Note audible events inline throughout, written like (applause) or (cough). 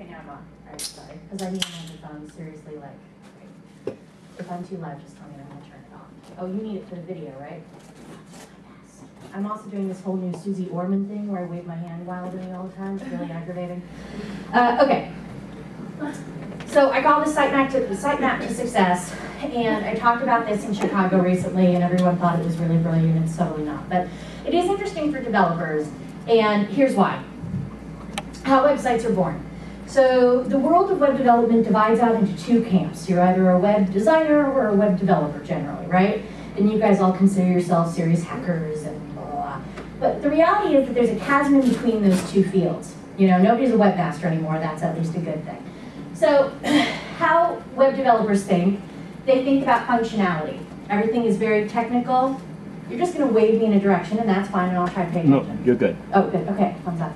Okay, now I'm on. All right, sorry, because I need a microphone, seriously, like, if I'm too loud, just tell me and I'm gonna turn it off. Oh, you need it for the video, right? I'm also doing this whole new Suze Orman thing where I wave my hand wildly all the time, it's really (laughs) aggravating. Uh, okay. So I call this sitemap to, sitemap to success, and I talked about this in Chicago recently, and everyone thought it was really brilliant, and it's totally not. But it is interesting for developers, and here's why. How websites are born. So the world of web development divides out into two camps. You're either a web designer or a web developer generally, right? And you guys all consider yourselves serious hackers and blah, blah, blah. But the reality is that there's a chasm in between those two fields. You know, nobody's a webmaster anymore, that's at least a good thing. So (clears throat) how web developers think, they think about functionality. Everything is very technical. You're just gonna wave me in a direction and that's fine and I'll try to pay attention. No, you're good. Oh, good, okay, thumbs up.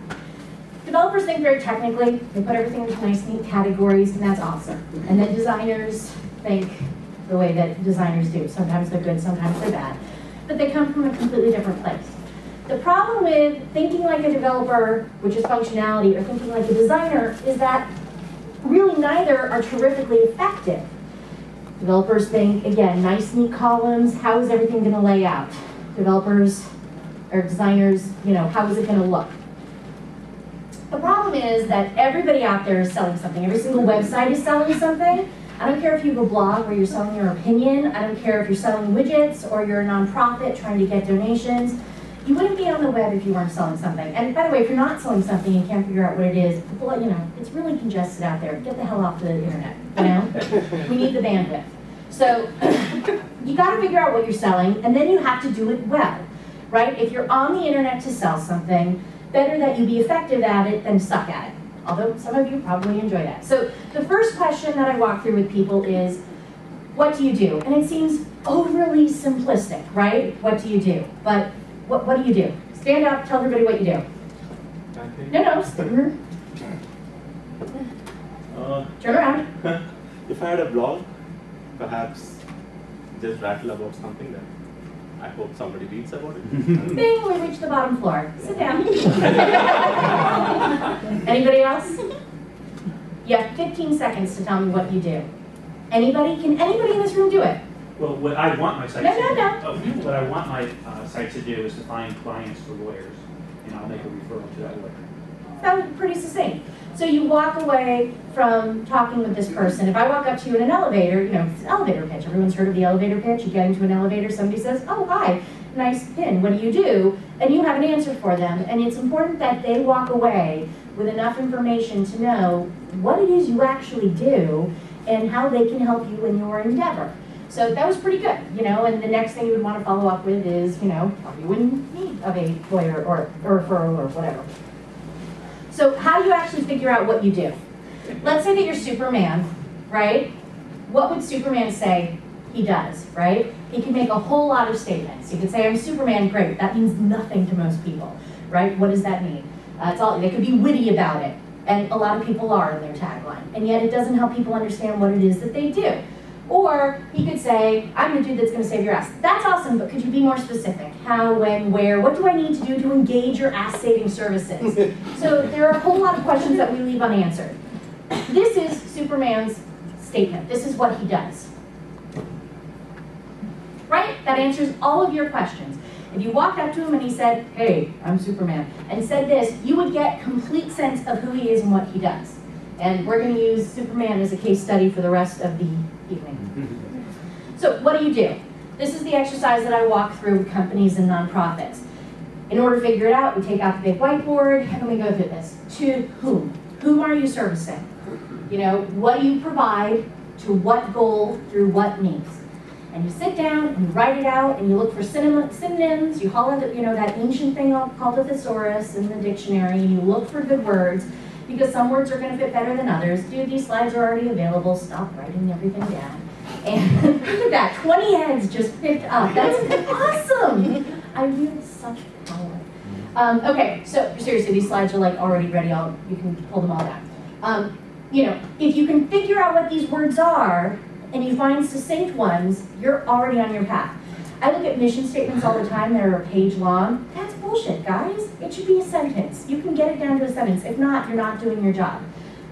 Developers think very technically, they put everything into nice neat categories, and that's awesome. And then designers think the way that designers do. Sometimes they're good, sometimes they're bad. But they come from a completely different place. The problem with thinking like a developer, which is functionality, or thinking like a designer, is that really neither are terrifically effective. Developers think, again, nice neat columns, how is everything gonna lay out? Developers or designers, you know, how is it gonna look? The problem is that everybody out there is selling something. Every single website is selling something. I don't care if you have a blog where you're selling your opinion. I don't care if you're selling widgets or you're a nonprofit trying to get donations. You wouldn't be on the web if you weren't selling something. And by the way, if you're not selling something and can't figure out what it is, well, you know, it's really congested out there. Get the hell off the internet, you know? (laughs) we need the bandwidth. So (coughs) you got to figure out what you're selling, and then you have to do it well, right? If you're on the internet to sell something, better that you be effective at it than suck at it. Although some of you probably enjoy that. So the first question that I walk through with people is, what do you do? And it seems overly simplistic, right? What do you do? But what, what do you do? Stand up, tell everybody what you do. No, no, st- Uh, turn around. (laughs) if I had a blog, perhaps just rattle about something that I hope somebody reads about it. Bing, we reached the bottom floor. Sit down. (laughs) Anybody else? You have 15 seconds to tell me what you do. Anybody? Can anybody in this room do it? Well, what I want my site No, to no, do. no. Oh, What I want my uh, site to do is to find clients for lawyers, and I'll make a referral to that lawyer. That was pretty succinct. So you walk away from talking with this person. If I walk up to you in an elevator, you know, it's an elevator pitch. Everyone's heard of the elevator pitch. You get into an elevator, somebody says, oh, hi, nice pin. What do you do? And you have an answer for them. And it's important that they walk away with enough information to know what it is you actually do and how they can help you in your endeavor. So that was pretty good, you know, and the next thing you would want to follow up with is, you know, are you in need of a lawyer or, or referral or whatever. So how do you actually figure out what you do? Let's say that you're Superman, right? What would Superman say he does, right? He can make a whole lot of statements. He could say, I'm Superman, great. That means nothing to most people, right? What does that mean? Uh, it's all, they could be witty about it, and a lot of people are in their tagline, and yet it doesn't help people understand what it is that they do. Or he could say, I'm the dude that's gonna save your ass. That's awesome, but could you be more specific? How, when, where? What do I need to do to engage your ass-saving services? (laughs) So there are a whole lot of questions that we leave unanswered. This is Superman's statement. This is what he does. Right? That answers all of your questions. If you walked up to him and he said, hey, I'm Superman, and said this, you would get complete sense of who he is and what he does. And we're going to use Superman as a case study for the rest of the evening. So what do you do? This is the exercise that I walk through with companies and nonprofits. In order to figure it out, we take out the big whiteboard and we go through this. To whom? Whom are you servicing? You know, what do you provide to what goal through what means? And you sit down and you write it out and you look for synonyms. You haul out, you know, that ancient thing called a thesaurus in the dictionary and you look for good words because some words are going to fit better than others. Dude, these slides are already available. Stop writing everything down. And (laughs) look at that, 20 heads just picked up. That's awesome. I wield such power. Um, okay, so seriously, these slides are like already ready. I'll, you can pull them all down. Um, you know, if you can figure out what these words are and you find succinct ones, you're already on your path. I look at mission statements all the time that are a page long. That's bullshit, guys. It should be a sentence. You can get it down to a sentence. If not, you're not doing your job.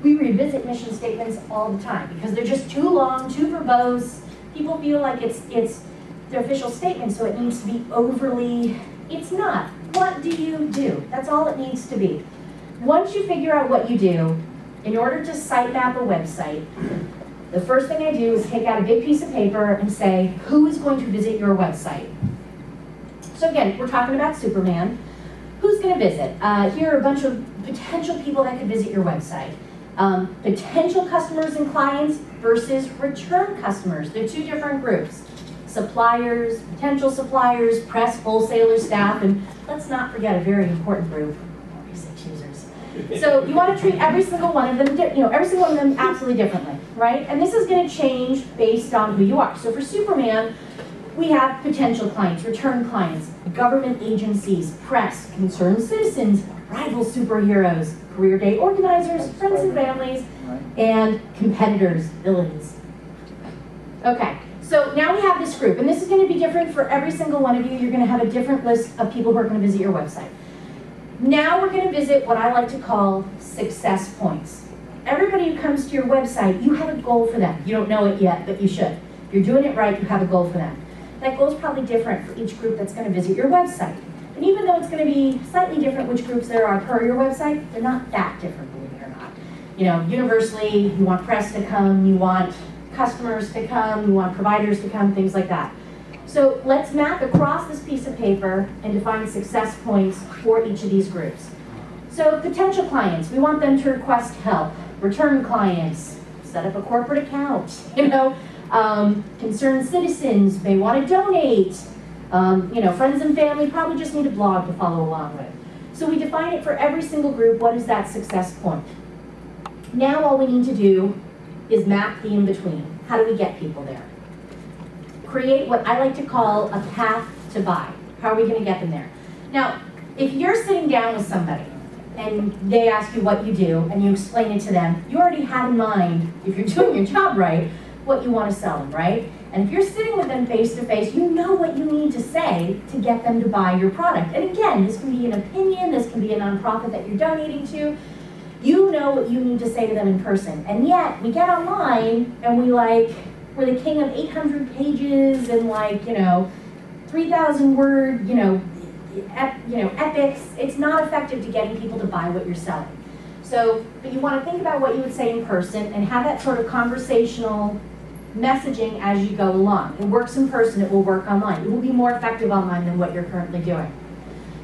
We revisit mission statements all the time because they're just too long, too verbose. People feel like it's, it's their official statement, so it needs to be overly, it's not. What do you do? That's all it needs to be. Once you figure out what you do, in order to sitemap a website, the first thing I do is take out a big piece of paper and say, who is going to visit your website? So again, we're talking about Superman. Who's going to visit? Uh, here are a bunch of potential people that could visit your website. Um, potential customers and clients versus return customers. They're two different groups. Suppliers, potential suppliers, press, wholesalers, staff, and let's not forget a very important group, users. So you want to treat every single one of them, you know, every single one of them absolutely differently, right? And this is going to change based on who you are. So for Superman, we have potential clients, return clients, government agencies, press, concerned citizens, rival superheroes, career day organizers, friends and families, and competitors, villains. Okay, so now we have this group, and this is going to be different for every single one of you. You're going to have a different list of people who are going to visit your website. Now we're going to visit what I like to call success points. Everybody who comes to your website, you have a goal for them. You don't know it yet, but you should. If you're doing it right, you have a goal for them. That goal is probably different for each group that's going to visit your website. And even though it's going to be slightly different which groups there are per your website, they're not that different, believe it or not. You know, universally, you want press to come, you want customers to come, you want providers to come, things like that. So let's map across this piece of paper and define success points for each of these groups. So potential clients, we want them to request help. Return clients, set up a corporate account, (laughs) you know. Um, concerned citizens may want to donate. Um, you know, friends and family probably just need a blog to follow along with. So we define it for every single group, what is that success point? Now all we need to do is map the in-between. How do we get people there? Create what I like to call a path to buy. How are we going to get them there? Now, if you're sitting down with somebody and they ask you what you do and you explain it to them, you already have in mind, if you're (laughs) doing your job right, what you want to sell them, right? And if you're sitting with them face to face, you know what you need to say to get them to buy your product. And again, this can be an opinion, this can be a nonprofit that you're donating to. You know what you need to say to them in person. And yet, we get online and we like, we're the king of 800 pages and like, you know, 3,000 word, you know, ep, you know, epics. It's not effective to getting people to buy what you're selling. So, but you want to think about what you would say in person and have that sort of conversational messaging as you go along. It works in person, it will work online. It will be more effective online than what you're currently doing.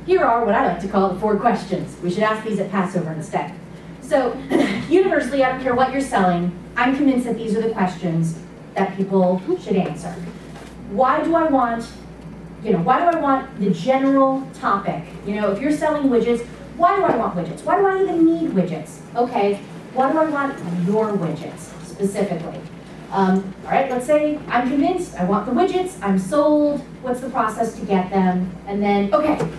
Here are what I like to call the four questions. We should ask these at Passover instead. So, (clears throat) universally, I don't care what you're selling, I'm convinced that these are the questions that people should answer. Why do I want, you know, why do I want the general topic? You know, if you're selling widgets, why do I want widgets? Why do I even need widgets? Okay, why do I want your widgets specifically? Um, all right, let's say I'm convinced, I want the widgets, I'm sold, what's the process to get them? And then, okay,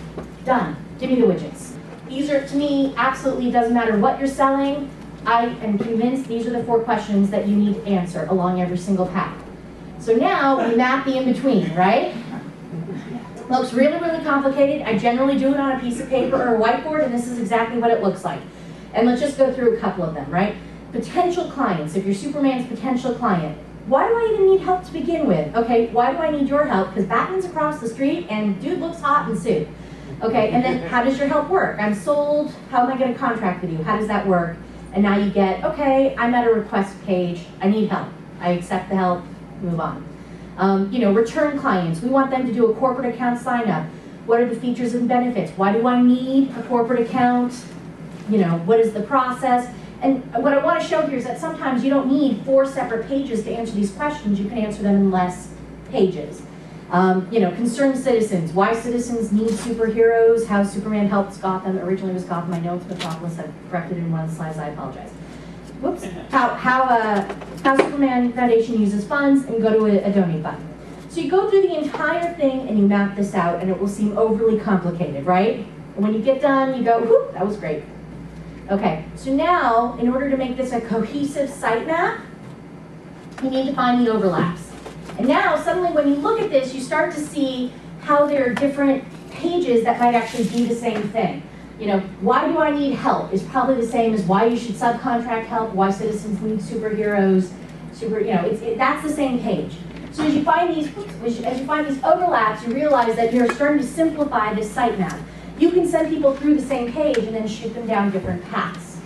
done, give me the widgets. These are, to me, absolutely doesn't matter what you're selling, I am convinced these are the four questions that you need to answer along every single path. So now we map the in-between, right? Looks really, really complicated. I generally do it on a piece of paper or a whiteboard, and this is exactly what it looks like. And let's just go through a couple of them, right? Potential clients, if you're Superman's potential client, why do I even need help to begin with? Okay, why do I need your help? Because Batman's across the street and dude looks hot in suit. Okay, and then how does your help work? I'm sold, how am I gonna contract with you? How does that work? And now you get, okay, I'm at a request page, I need help. I accept the help, move on. Um, you know, return clients, we want them to do a corporate account sign up. What are the features and benefits? Why do I need a corporate account? You know, what is the process? And what I want to show here is that sometimes you don't need four separate pages to answer these questions. You can answer them in less pages. Um, you know, concerned citizens, why citizens need superheroes, how Superman helps Gotham. Originally was Gotham, I know it's Metropolis, I've corrected it in one of the slides, I apologize. Whoops. (laughs) How, how, uh, how Superman Foundation uses funds and go to a, a donate button. So you go through the entire thing and you map this out and it will seem overly complicated, right? And when you get done, you go, whoop, that was great. Okay, so now, in order to make this a cohesive sitemap, you need to find the overlaps. And now, suddenly, when you look at this, you start to see how there are different pages that might actually do the same thing. You know, why do I need help is probably the same as why you should subcontract help, why citizens need superheroes, super, you know, it's, it, that's the same page. So as you find these, as you find these overlaps, you realize that you're starting to simplify this sitemap. You can send people through the same page and then shoot them down different paths.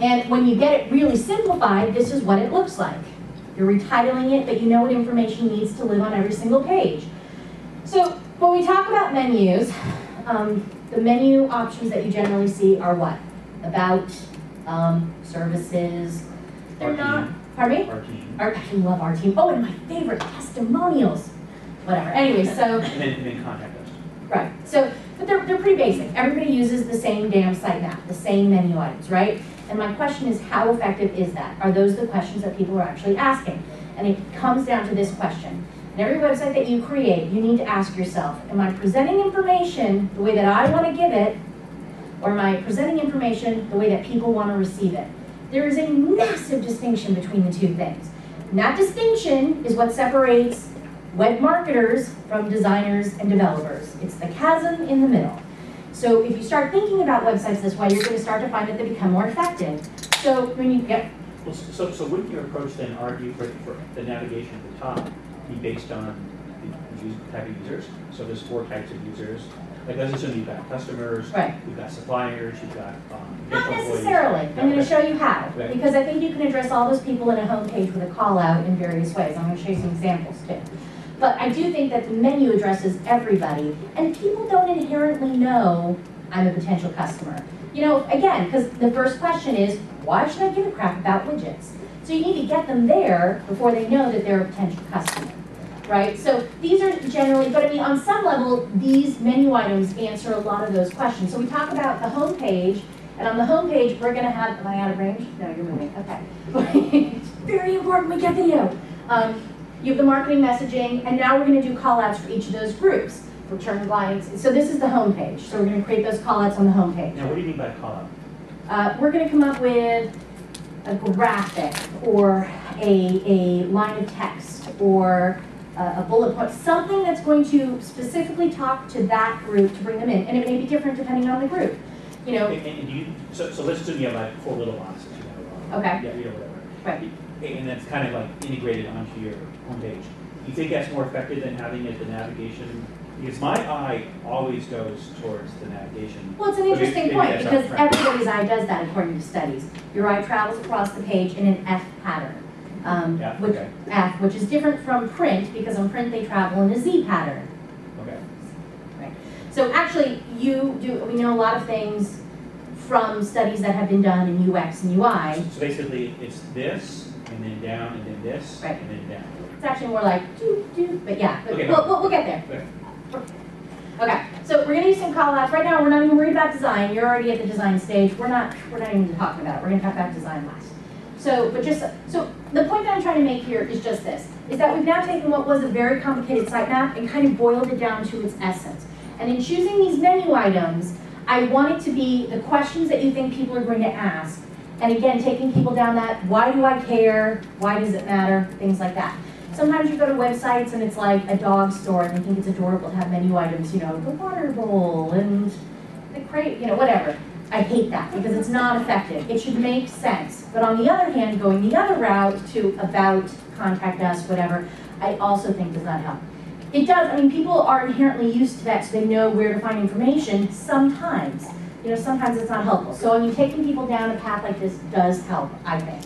And when you get it really simplified, this is what it looks like. You're retitling it, but you know what information needs to live on every single page. So when we talk about menus, um, the menu options that you generally see are what? About, um, services. They're Our not, team. pardon me? Our team. Our, I love our team. Oh, and my favorite, testimonials. Whatever. Anyway, so, And then, and then contact. Right. So, but they're, they're pretty basic. Everybody uses the same damn site map, the same menu items, right? And my question is, how effective is that? Are those the questions that people are actually asking? And it comes down to this question. In every website that you create, you need to ask yourself, am I presenting information the way that I want to give it, or am I presenting information the way that people want to receive it? There is a massive distinction between the two things. And that distinction is what separates web marketers from designers and developers. It's the chasm in the middle. So if you start thinking about websites this way, you're going to start to find that they become more effective. So when you get, Well, so, so wouldn't your approach then argue for, for the navigation at the top be based on the type of users? So there's four types of users. Like, let's assume you've got customers, right, you've got suppliers, you've got, um. not potential employees. necessarily. I'm going to show you how. Right. Because I think you can address all those people in a homepage with a call out in various ways. I'm going to show you some examples too. But I do think that the menu addresses everybody, and people don't inherently know I'm a potential customer. You know, again, because the first question is, why should I give a crap about widgets? So you need to get them there before they know that they're a potential customer, right? So these are generally, but I mean, on some level, these menu items answer a lot of those questions. So we talk about the home page, and on the home page, we're gonna have, am I out of range? No, you're moving, okay. (laughs) Very important we get video. Um, you have the marketing messaging, and now we're gonna do call-outs for each of those groups. Return clients, so this is the home page. so we're gonna create those call-outs on the home page. Now, what do you mean by call out? Uh, we're gonna come up with a graphic, or a, a line of text, or a a bullet point, something that's going to specifically talk to that group to bring them in, and it may be different depending on the group. You know, And, and do you, so, so let's assume you have like four little boxes, you know. uh, Okay. Yeah, you know, whatever. Right. And that's kind of like integrated onto your homepage. You think that's more effective than having it the navigation? Because my eye always goes towards the navigation. Well, it's an interesting maybe point, because everybody's eye does that according to studies. Your eye travels across the page in an F pattern. um, Yeah, which- okay. F, which is different from print, because on print they travel in a Z pattern. Okay. Right. So actually, you do, we know a lot of things from studies that have been done in UX and UI. So basically, it's this, and then down, and then this, Right. and then down. It's actually more like doo, doo, but yeah, but Okay. we'll, we'll, we'll get there. Okay. Okay, so we're gonna use some call outs. Right now, we're not even worried about design. You're already at the design stage. We're not, we're not even talking about it. We're gonna talk about design last. So, but just, so the point that I'm trying to make here is just this, is that we've now taken what was a very complicated sitemap and kind of boiled it down to its essence. And in choosing these menu items, I want it to be the questions that you think people are going to ask. And again, taking people down that, why do I care? Why does it matter? Things like that. Sometimes you go to websites and it's like a dog store and they think it's adorable to have menu items, you know, the water bowl and the crate, you know, whatever. I hate that because it's not effective. It should make sense. But on the other hand, going the other route to about, contact us, whatever, I also think does not help. It does, I mean, people are inherently used to that, so they know where to find information sometimes. You know, sometimes it's not helpful. So, I mean, taking people down a path like this does help, I think.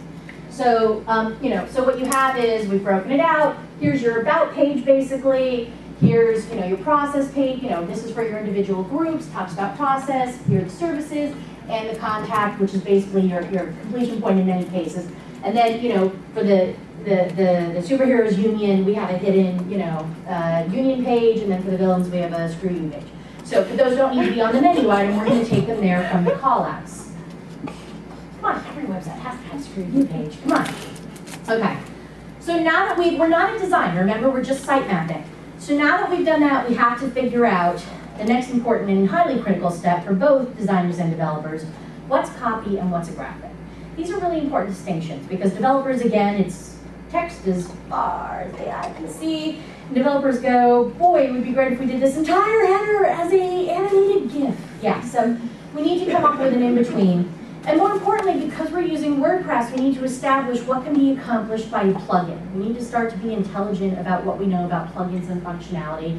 So, um, you know, so what you have is, we've broken it out, here's your about page basically, here's, you know, your process page, you know, this is for your individual groups, talks about process, here are the services, and the contact, which is basically your, your completion point in many cases. And then, you know, for the, the, the, the superheroes union, we have a hidden, you know, uh, union page, and then for the villains, we have a screw you page. So for those don't need to be on the menu item, we're gonna take them there from the callouts. Come on, every website has to have a you page, come on. Okay, so now that we, we're not a designer, remember, we're just site mapping. So now that we've done that, we have to figure out the next important and highly critical step for both designers and developers, what's copy and what's a graphic. These are really important distinctions, because developers, again, it's text as far as the eye can see, developers go, boy, it would be great if we did this entire header as a animated GIF. Yeah, so we need to come up with an in-between. And more importantly, because we're using WordPress, we need to establish what can be accomplished by a plugin. We need to start to be intelligent about what we know about plugins and functionality,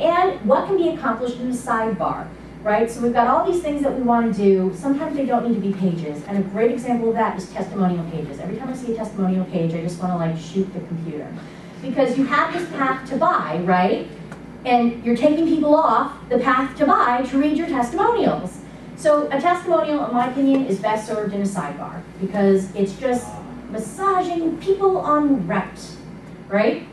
and what can be accomplished in the sidebar, right? So we've got all these things that we want to do. Sometimes they don't need to be pages, and a great example of that is testimonial pages. Every time I see a testimonial page, I just want to like shoot the computer. Because you have this path to buy, right? And you're taking people off the path to buy to read your testimonials. So a testimonial, in my opinion, is best served in a sidebar because it's just massaging people on route, right?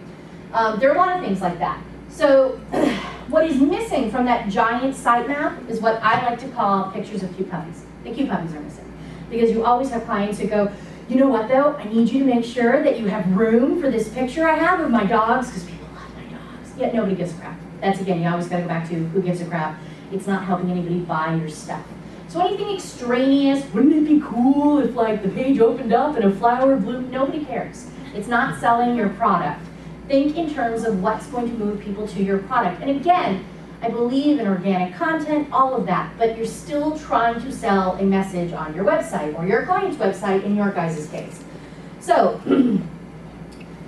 Um, there are a lot of things like that. So (clears throat) what is missing from that giant sitemap is what I like to call pictures of cute puppies. The cute puppies are missing. Because you always have clients who go, you know what though, I need you to make sure that you have room for this picture I have of my dogs, because people love my dogs. Yet nobody gives a crap. That's again, you always gotta go back to who gives a crap. It's not helping anybody buy your stuff. So anything extraneous, wouldn't it be cool if like the page opened up and a flower bloomed? Nobody cares. It's not selling your product. Think in terms of what's going to move people to your product. And again, I believe in organic content, all of that, but you're still trying to sell a message on your website or your client's website in your guys' case. So, (clears throat)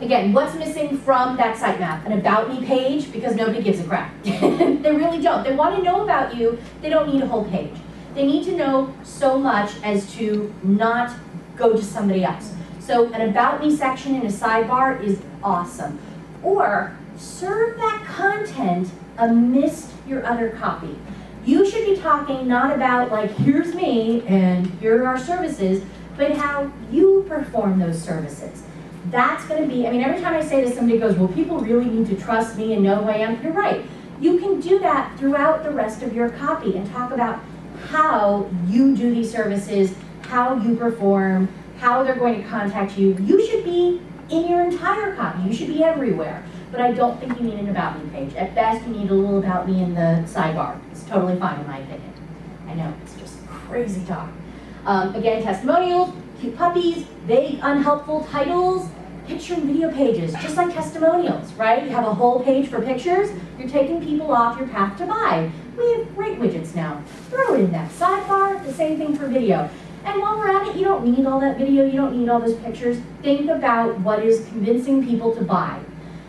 again, what's missing from that sitemap? An about me page because nobody gives a crap. (laughs) they really don't. They want to know about you, they don't need a whole page. They need to know so much as to not go to somebody else. So an about me section in a sidebar is awesome. Or serve that content amidst your other copy. You should be talking not about like, here's me and here are our services, but how you perform those services. That's gonna be, I mean, every time I say this, somebody goes, well, people really need to trust me and know who I am. You're right. You can do that throughout the rest of your copy and talk about how you do these services, how you perform, how they're going to contact you. You should be in your entire copy. You should be everywhere. But I don't think you need an About Me page. At best, you need a little About Me in the sidebar. It's totally fine in my opinion. I know, it's just crazy talk. Um, again, testimonials, cute puppies, vague, unhelpful titles, picture and video pages, just like testimonials, right? You have a whole page for pictures, you're taking people off your path to buy. We have great widgets now. Throw in that sidebar, the same thing for video. And while we're at it, you don't need all that video, you don't need all those pictures. Think about what is convincing people to buy.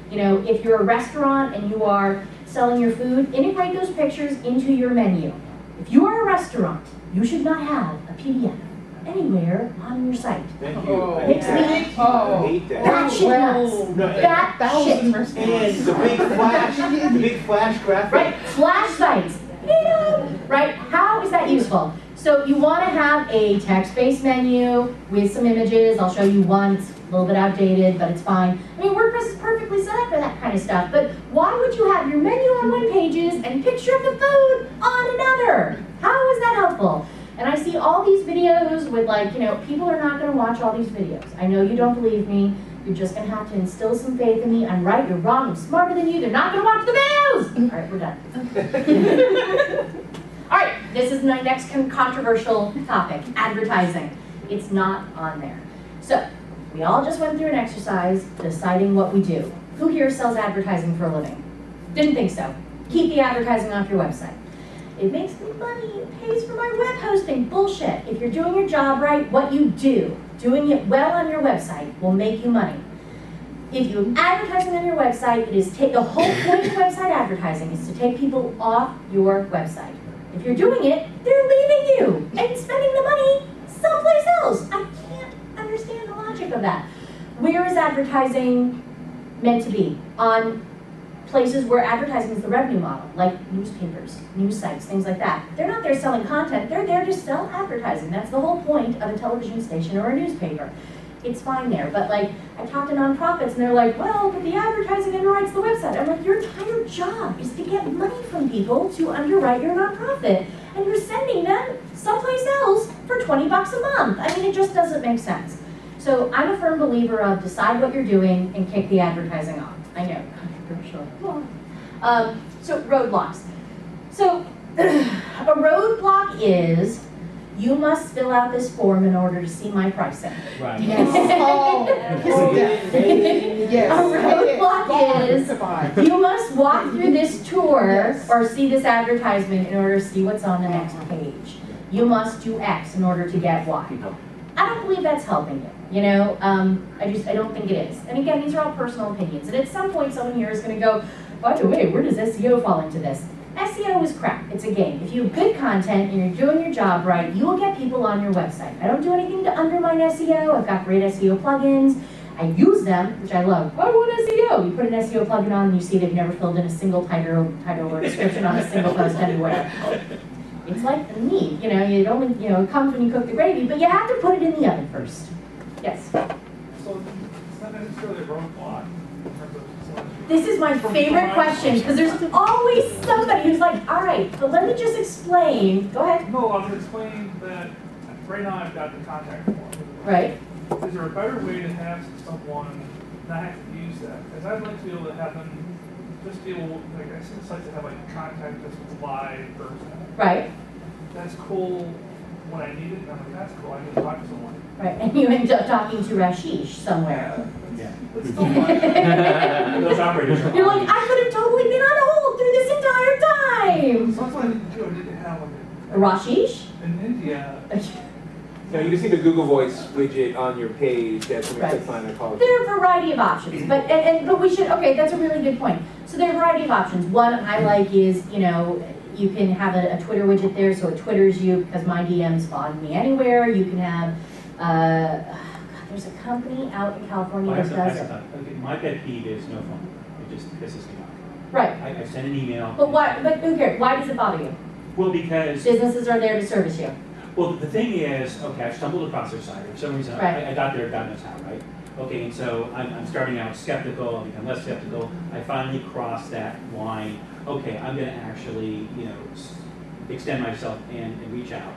You know, if you're a restaurant and you are selling your food, integrate those pictures into your menu. If you are a restaurant, you should not have a PDF anywhere on your site. Thank you. Oh. I Makes me- that. I Oh. hate that. That shit nuts. well, No, That Thousand shit. And the big (laughs) flash, the big flash graphic. Right, flash sites. Ew. Right, how is that useful? So you want to have a text-based menu with some images. I'll show you one. It's a little bit outdated, but it's fine. I mean, WordPress is perfectly set up for that kind of stuff. But why would you have your menu on one pages and picture of the food on another? How is that helpful? I see all these videos with like, you know, people are not going to watch all these videos. I know you don't believe me. You're just going to have to instill some faith in me. I'm right, you're wrong, I'm smarter than you. They're not going to watch the videos. All right, we're done. (laughs) All right, this is my next controversial topic, advertising. It's not on there. So, we all just went through an exercise deciding what we do. Who here sells advertising for a living? Didn't think so. Keep the advertising off your website. It makes me money, it pays for my web hosting. Bullshit. If you're doing your job right, what you do, doing it well on your website, will make you money. If you have advertising on your website, it is take the whole point of website advertising is to take people off your website. If you're doing it, they're leaving you and spending the money someplace else. I can't understand the logic of that. Where is advertising meant to be? On places where advertising is the revenue model, like newspapers, news sites, things like that. They're not there selling content, they're there to sell advertising. That's the whole point of a television station or a newspaper. It's fine there, but like, I talk to nonprofits and they're like, well, but the advertising underwrites the website. I'm like, your entire job is to get money from people to underwrite your nonprofit. And you're sending them someplace else for 20 bucks a month. I mean, it just doesn't make sense. So I'm a firm believer of decide what you're doing and kick the advertising off. I know, controversial. Um, so roadblocks. So (clears throat) a roadblock is You must fill out this form in order to see my pricing. Right. Oh, (laughs) Oh, yes. (laughs) A roadblock is, you must walk through this tour Yes. or see this advertisement in order to see what's on the next page. You must do X in order to get Y. I don't believe that's helping you, you know, um, I just, I don't think it is. And again, these are all personal opinions, and at some point, someone here is gonna go, by the way, where does SEO fall into this? SEO is crap, it's a game. If you have good content and you're doing your job right, you will get people on your website. I don't do anything to undermine SEO, I've got great SEO plugins, I use them, which I love. I want SEO. You put an SEO plugin on and you see they've never filled in a single title, title or description on a single post anywhere. It's like the meat, you know, it only, you know, it comes when you cook the gravy, but you have to put it in the oven first. Yes. So it's not necessarily a roadblock in terms of someone. This is my favorite question, because there's always somebody who's like, all right, but let me just explain. Go ahead. No, I was explaining that right now I've got the contact form. Right? Is there a better way to have someone not have to use that? Because I'd like to be able to have them just be able, like, I see the sites that have like contact us with live person. Right? That's cool when I need it, and I'm like, that's cool, I need to talk to someone. Right. And you end up talking to Rashish somewhere. Yeah. But still, fun. Those operators are. You're like, I could have totally been on hold through this entire time. so that's what I need to do, I need to have like Rashish? in India, No, you can see the Google Voice widget on your page that's when you Right. click on the call. There are a variety of options, but, and, and, but we should, okay, that's a really good point. So there are a variety of options. One I like is, you know, you can have a, a Twitter widget there, so it Twitters you, because my DMs find me anywhere. You can have, uh, God, there's a company out in California that have some- I does it. okay, My pet peeve is no phone. It just pisses me off. Right, I, I send an email. but why, but who cares? Why does it bother you? Well, because, Businesses are there to service you. well, the thing is, okay, I stumbled across their site. For some reason, Right. I, I got there, God knows how, right? Okay, and so I'm, I'm starting out skeptical, I become less skeptical. I finally crossed that line. Okay, I'm gonna actually, you know, extend myself and, and reach out.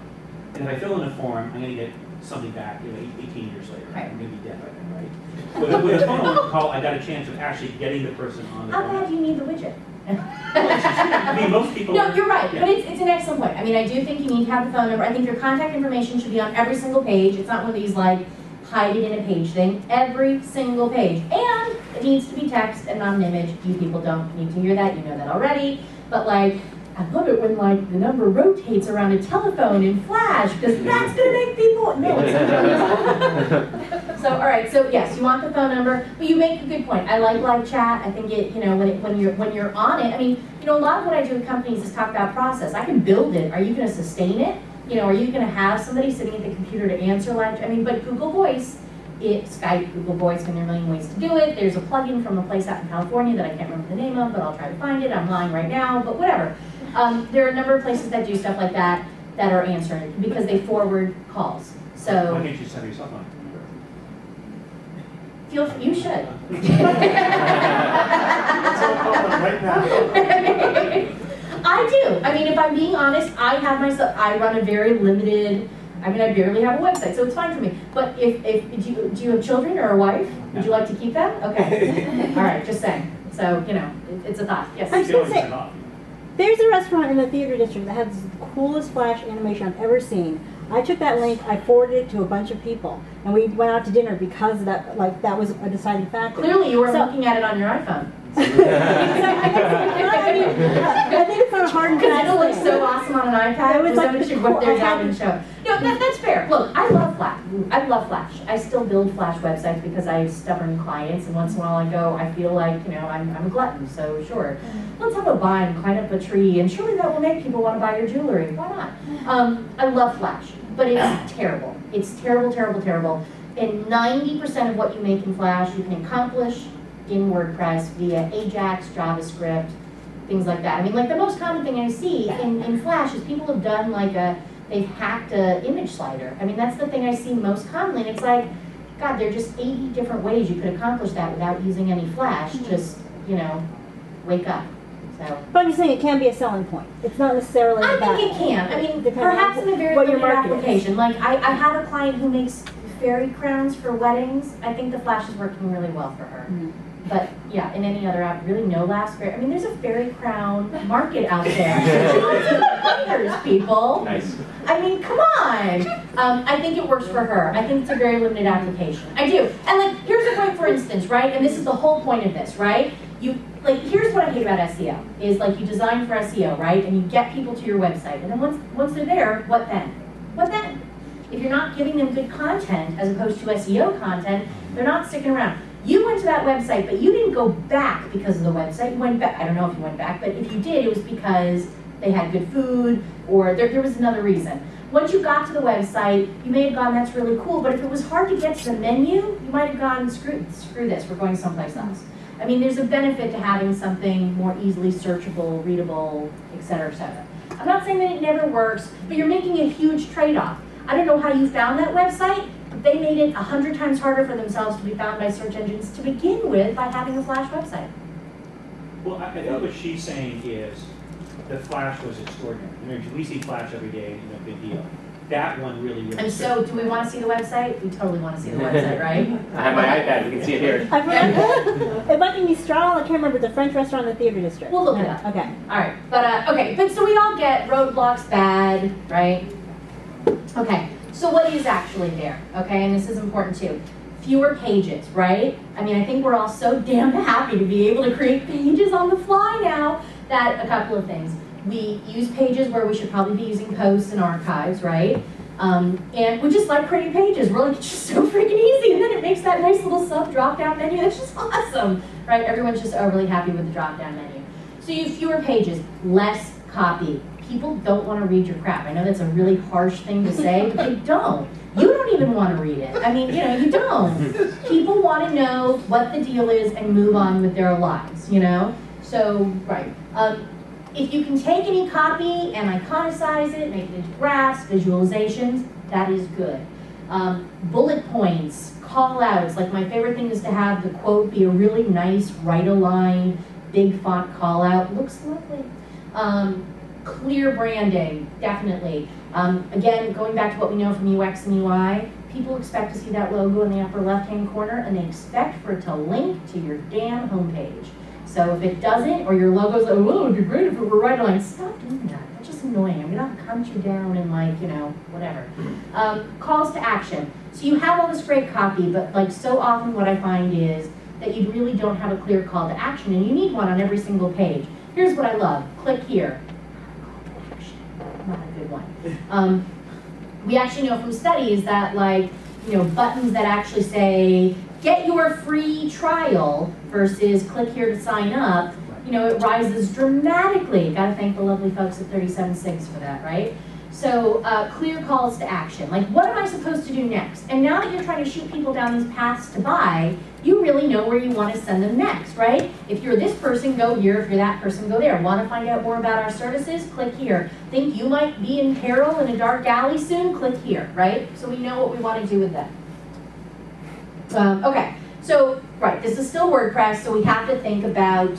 And if I fill in a form, I'm gonna get something back, you know, eight- eighteen years later. Right. I'm gonna be dead by then, right? With a, with a phone call, I got a chance of actually getting the person on the How phone. bad do you need the widget? I mean, most people. No, you're right, Yeah. but it's, it's an excellent point. I mean, I do think you need to have the phone number. I think your contact information should be on every single page. It's not one of these like hide it in a page thing. Every single page. And it needs to be text and not an image. You people don't need to hear that. You know that already. But like, I love it when like the number rotates around a telephone in Flash because that's gonna make people, no, it's. (laughs) So, all right, so yes, you want the phone number, but you make a good point. I like live chat. I think it, you know, when it, when you're, when you're on it, I mean, you know, a lot of what I do with companies is talk about process. I can build it. Are you gonna sustain it? You know, are you gonna have somebody sitting at the computer to answer live? I mean, but Google Voice, it, Skype, Google Voice, and there are a million ways to do it. There's a plugin from a place out in California that I can't remember the name of, but I'll try to find it. I'm lying right now, but whatever. Um, there are a number of places that do stuff like that, that are answering, because they forward calls. So. Why can't you send yourself on? Feel, free- you should. (laughs) right now. I do. I mean, if I'm being honest, I have myself, I run a very limited, I mean, I barely have a website, so it's fine for me. But if, if, do you, do you have children or a wife? Would you like to keep them? Okay. (laughs) All right, just saying. So, you know, it- it's a thought. I Yes. was You gonna say- turn off. There's a restaurant in the theater district that has the coolest flash animation I've ever seen. I took that link, I forwarded it to a bunch of people, and we went out to dinner because of that, like, that was a deciding factor. Clearly, you were So- looking at it on your iPhone. I I I think it's not a hard Because it looks thing. so awesome on an iPad, was so like somebody the should whip their cool- I and show. No, that, that's fair. Look, I love Flash. I love Flash. I still build Flash websites because I have stubborn clients, and once in a while I go, I feel like, you know, I'm, I'm a glutton, so sure. Let's have a vine, climb up a tree, and surely that will make people want to buy your jewelry. Why not? Um, I love Flash, but it's (coughs) terrible. It's terrible, terrible, terrible. And 90% of what you make in Flash, you can accomplish in WordPress via Ajax, JavaScript, things like that. I mean, like the most common thing I see in, in Flash is people have done like a, they've hacked a image slider. I mean, that's the thing I see most commonly. And it's like, God, there are just 80 different ways you could accomplish that without using any Flash. Just, you know, wake up. So. But I'm just saying it can be a selling point. It's not necessarily I think it can. I mean, perhaps in a very what limited market is. application. Like, I, I have a client who makes fairy crowns for weddings. I think the Flash is working really well for her. Mhm. But yeah, in any other app, really no last fairy. I mean, there's a fairy crown market out there. (laughs) Players, people. Nice. I mean, come on. Um, I think it works for her. I think it's a very limited application. I do. And like, here's the point, for instance, right? And this is the whole point of this, right? You like, here's what I hate about SEO is like you design for SEO, right? And you get people to your website, and then once once they're there, what then? What then? If you're not giving them good content as opposed to SEO content, they're not sticking around. You went to that website, but you didn't go back because of the website. You went back. I don't know if you went back, but if you did, it was because they had good food or there, there was another reason. Once you got to the website, you may have gone, that's really cool, but if it was hard to get to the menu, you might have gone, screw, screw this, we're going someplace else. I mean, there's a benefit to having something more easily searchable, readable, et cetera, et cetera. I'm not saying that it never works, but you're making a huge trade-off. I don't know how you found that website, they made it a hundred times harder for themselves to be found by search engines to begin with by having a flash website. Well, I, I think what she's saying is, the flash was extraordinary. I mean, we see flash every day, you know, big deal. That one really, really. And so, do we want to see the website? We totally want to see the (laughs) website, right? I have my iPad, you can see it here. I forgot. it might be Mistral. I can't remember the French restaurant in the theater district. We'll look it up. Okay. All right, but, uh, okay, but so we all get roadblocks bad, right? Okay, so what is actually there, okay, and this is important too. Fewer pages, right? I mean, I think we're all so damn happy to be able to create pages on the fly now that a couple of things. We use pages where we should probably be using posts and archives, right? Um, and we just like creating pages. We're like, it's (laughs) just so freaking easy. And then it makes that nice little sub drop down menu. That's just (laughs) awesome, right? Everyone's just overly happy with the drop down menu. So you have fewer pages, less copy. People don't want to read your crap. I know that's a really harsh thing to say, but they don't. You don't even want to read it. I mean, you know, you don't. People want to know what the deal is and move on with their lives, you know? So, right. Um, if you can take any copy and iconicize it, make it into graphs, visualizations, that is good. Um, bullet points, call outs, like my favorite thing is to have the quote be a really nice, right aligned, big font call out. Looks lovely. Um, clear branding, definitely. Um, again, going back to what we know from UX and UI, people expect to see that logo in the upper left hand corner and they expect for it to link to your damn homepage. So if it doesn't, or your logo's like, oh, it'd be great if it were right aligned, stop doing that. That's just annoying. I'm gonna hunt you down and like, you know, whatever. Um, calls to action. So you have all this great copy, but like so often what I find is that you really don't have a clear call to action and you need one on every single page. Here's what I love. Click here. One. Um, we actually know from studies that like, you know, buttons that actually say, get your free trial versus click here to sign up, you know, it rises dramatically. Gotta thank the lovely folks at 37signals for that, right? So uh, clear calls to action. Like, what am I supposed to do next? And now that you're trying to shoot people down these paths to buy, you really know where you want to send them next, right? If you're this person, go here. If you're that person, go there. Want to find out more about our services? Click here. Think you might be in peril in a dark alley soon? Click here, right? So we know what we want to do with them. Um, okay, so, right, this is still WordPress, so we have to think about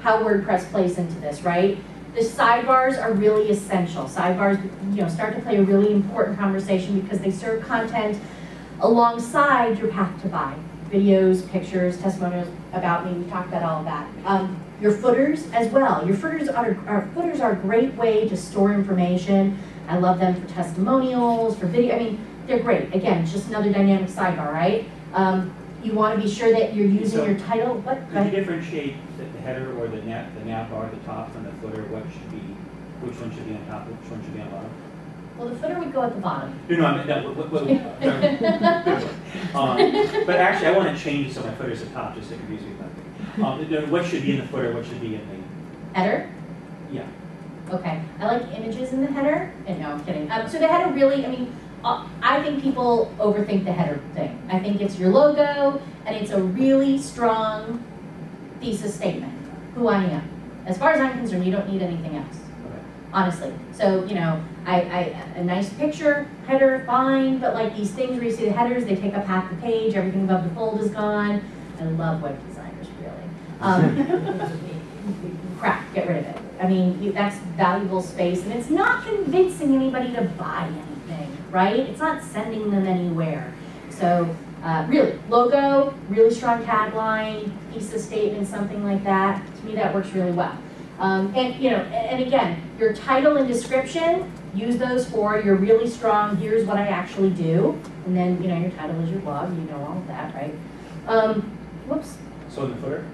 how WordPress plays into this, right? The sidebars are really essential. Sidebars, you know, start to play a really important conversation because they serve content alongside your path to buy. Videos, pictures, testimonials about me, we talked about all of that. Um, your footers as well. Your footers are, our footers are a great way to store information. I love them for testimonials, for video, I mean, they're great. Again, it's just another dynamic sidebar, right? Um, you want to be sure that you're using So- your title, what? Could you differentiate the the header or the nav, the nav bar, the top from the footer, what should be, which one should be on top, which one should be on bottom? Well, the footer would go at the bottom. No, no, I mean, no, what, what, (laughs) um, but actually, I want to change it so my footer's at the top, just to confuse you. Um, no, what should be in the footer, what should be in the, Header? yeah. Okay, I like images in the header, and no, I'm kidding. Um, so the header really, I mean, uh, I think people overthink the header thing. I think it's your logo, and it's a really strong thesis statement, who I am. As far as I'm concerned, you don't need anything else, Okay. honestly. So, you know, I, I, a nice picture, header, fine, but like these things where you see the headers, they take up half the page, everything above the fold is gone. I love web designers, really. Um, (laughs) crap, get rid of it. I mean, you- that's valuable space, and it's not convincing anybody to buy anything, right? It's not sending them anywhere. So, uh, really, logo, really strong tagline, thesis statement, something like that. To me, that works really well. Um, and you know, and, and again, your title and description, use those for your really strong, here's what I actually do. And then, you know, your title is your blog, you know all of that, right? Um, whoops, So in the footer?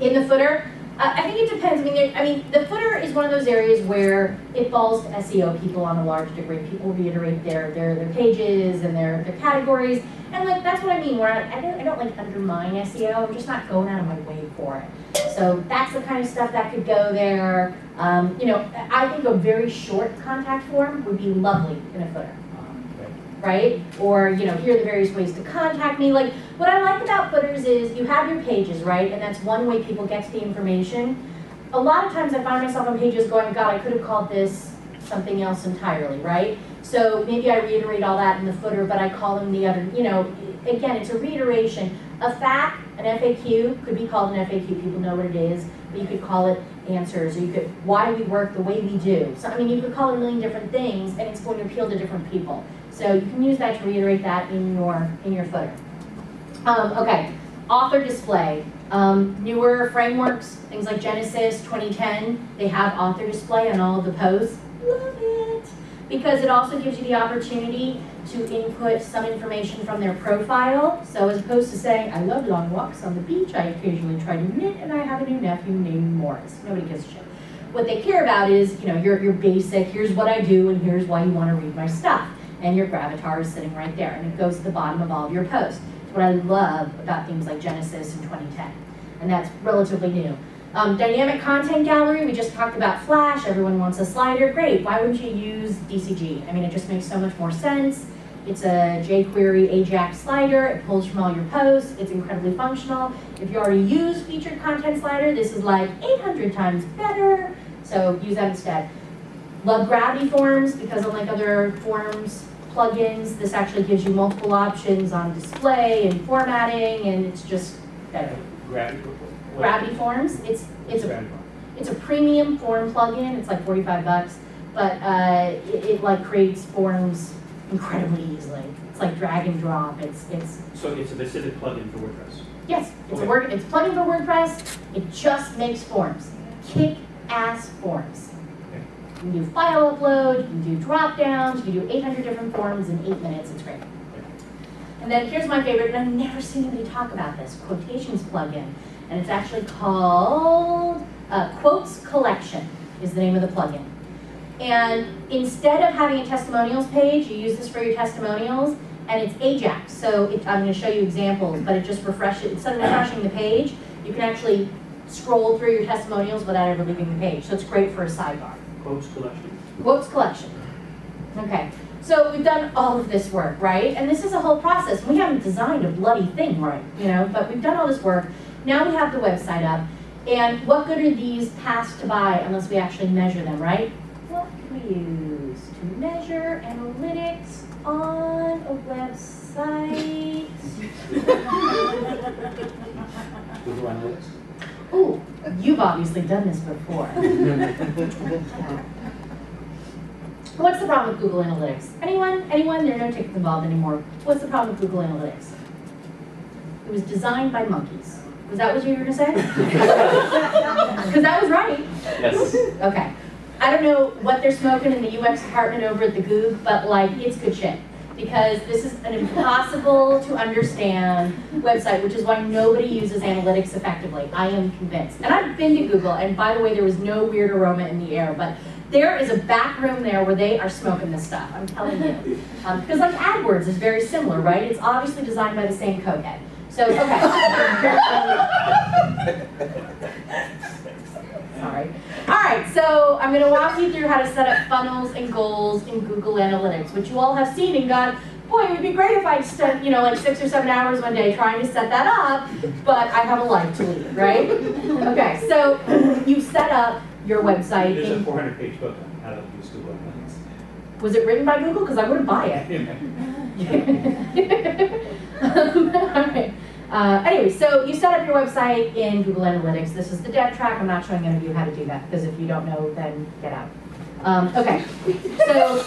in the footer, uh, I think it depends. I mean, there, I mean, the footer is one of those areas where it falls to SEO people on a large degree. People reiterate their their, their pages and their, their categories, and like that's what I mean. Where I, I don't I don't like undermine SEO. I'm just not going out of my way for it. So that's the kind of stuff that could go there. Um, you know, I think a very short contact form would be lovely in a footer right? Or, you know, here are the various ways to contact me. Like, what I like about footers is you have your pages, right? And that's one way people get to the information. A lot of times I find myself on pages going, God, I could have called this something else entirely, right? So maybe I reiterate all that in the footer, but I call them the other, you know, again, it's a reiteration. A fact, an FAQ, could be called an FAQ, people know what it is, but you could call it answers, or you could, why we work the way we do. So, I mean, you could call it a million different things, and it's going to appeal to different people. So you can use that to reiterate that in your, in your footer. Um, okay, author display. Um, newer frameworks, things like Genesis 2010, they have author display on all the posts. Love it! Because it also gives you the opportunity to input some information from their profile. So as opposed to saying, I love long walks on the beach, I occasionally try to knit, and I have a new nephew named Morris. Nobody gives a shit. What they care about is, you know, your, your basic, here's what I do, and here's why you want to read my stuff and your gravatar is sitting right there, and it goes to the bottom of all of your posts. It's what I love about things like Genesis in 2010, and that's relatively new. Um, dynamic content gallery, we just talked about Flash, everyone wants a slider, great, why wouldn't you use DCG? I mean, it just makes so much more sense. It's a jQuery Ajax slider, it pulls from all your posts, it's incredibly functional. If you already use featured content slider, this is like 800 times better, so use that instead. Love Gravity Forms because unlike other forms plugins, this actually gives you multiple options on display and formatting, and it's just better. Gravity? Gravity Forms, it's it's a it's a premium form plugin. It's like 45 bucks, but uh, it, it like creates forms incredibly easily. It's like drag and drop. It's it's So it's a specific plugin for WordPress? yes, it's a Okay. work. It's a plugin for WordPress. It just makes forms, kick ass forms. Okay. You can do file upload, you can do drop downs, you can do 800 different forms in eight minutes. It's great. And then here's my favorite, and I've never seen anybody talk about this quotations plugin, and it's actually called uh, Quotes Collection is the name of the plugin. And instead of having a testimonials page, you use this for your testimonials, and it's Ajax. So it, I'm going to show you examples, but it just refreshes. Instead of refreshing the page, you can actually scroll through your testimonials without ever leaving the page. So it's great for a sidebar. Quotes collection? Quotes collection. Okay, so we've done all of this work, right? And this is a whole process. We haven't designed a bloody thing right, you know, but we've done all this work. Now we have the website up. And what good are these passed to buy unless we actually measure them, right? What can we use to measure analytics on a website? Google Analytics? Ooh, you've obviously done this before. (laughs) What's the problem with Google Analytics? Anyone? Anyone? There are no tickets involved anymore. What's the problem with Google Analytics? It was designed by monkeys. Was that what you were going to say? (laughs) Because that was right. Yes. Okay. I don't know what they're smoking in the UX department over at the Goog, but like, it's good shit. Because this is an impossible to understand website, which is why nobody uses analytics effectively. I am convinced. And I've been to Google, and by the way, there was no weird aroma in the air, but there is a back room there where they are smoking this stuff, I'm telling you. Um, because like AdWords is very similar, right? It's obviously designed by the same cokehead. So, okay. (laughs) Sorry. All right, so I'm going to walk you through how to set up funnels and goals in Google Analytics, which you all have seen and gone, boy, it would be great if I spent, you know, like six or seven hours one day trying to set that up, but I have a life to lead, right? (laughs) Okay, so you set up your website. There's a 400 page book on how to use Google Analytics. was it written by Google? Because I wouldn't buy it. (laughs) Um, alright. Uh, anyway, so you set up your website in Google Analytics. This is the dev track. I'm not showing any of you how to do that because if you don't know, then get out. Um, okay, so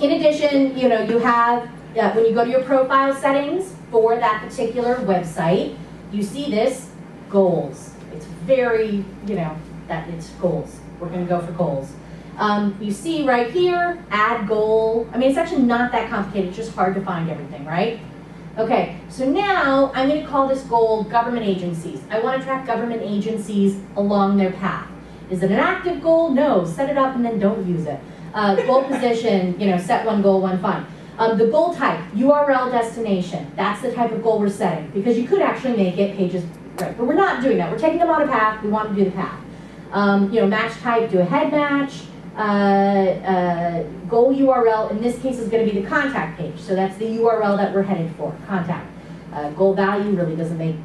in addition, you know, you have uh, when you go to your profile settings for that particular website, you see this goals. It's very, you know, that it's goals. We're going to go for goals. Um, you see right here, add goal. I mean, it's actually not that complicated, it's just hard to find everything, right? Okay, so now I'm going to call this goal government agencies. I want to track government agencies along their path. Is it an active goal? No, set it up and then don't use it. Uh, goal position, you know, set one goal, one fine. Um, the goal type, URL destination. That's the type of goal we're setting because you could actually make it pages, right? But we're not doing that. We're taking them on a path. We want to do the path. Um, you know, match type, do a head match. Uh, uh, goal URL, in this case, is going to be the contact page. So that's the URL that we're headed for, contact. Uh, goal value really doesn't make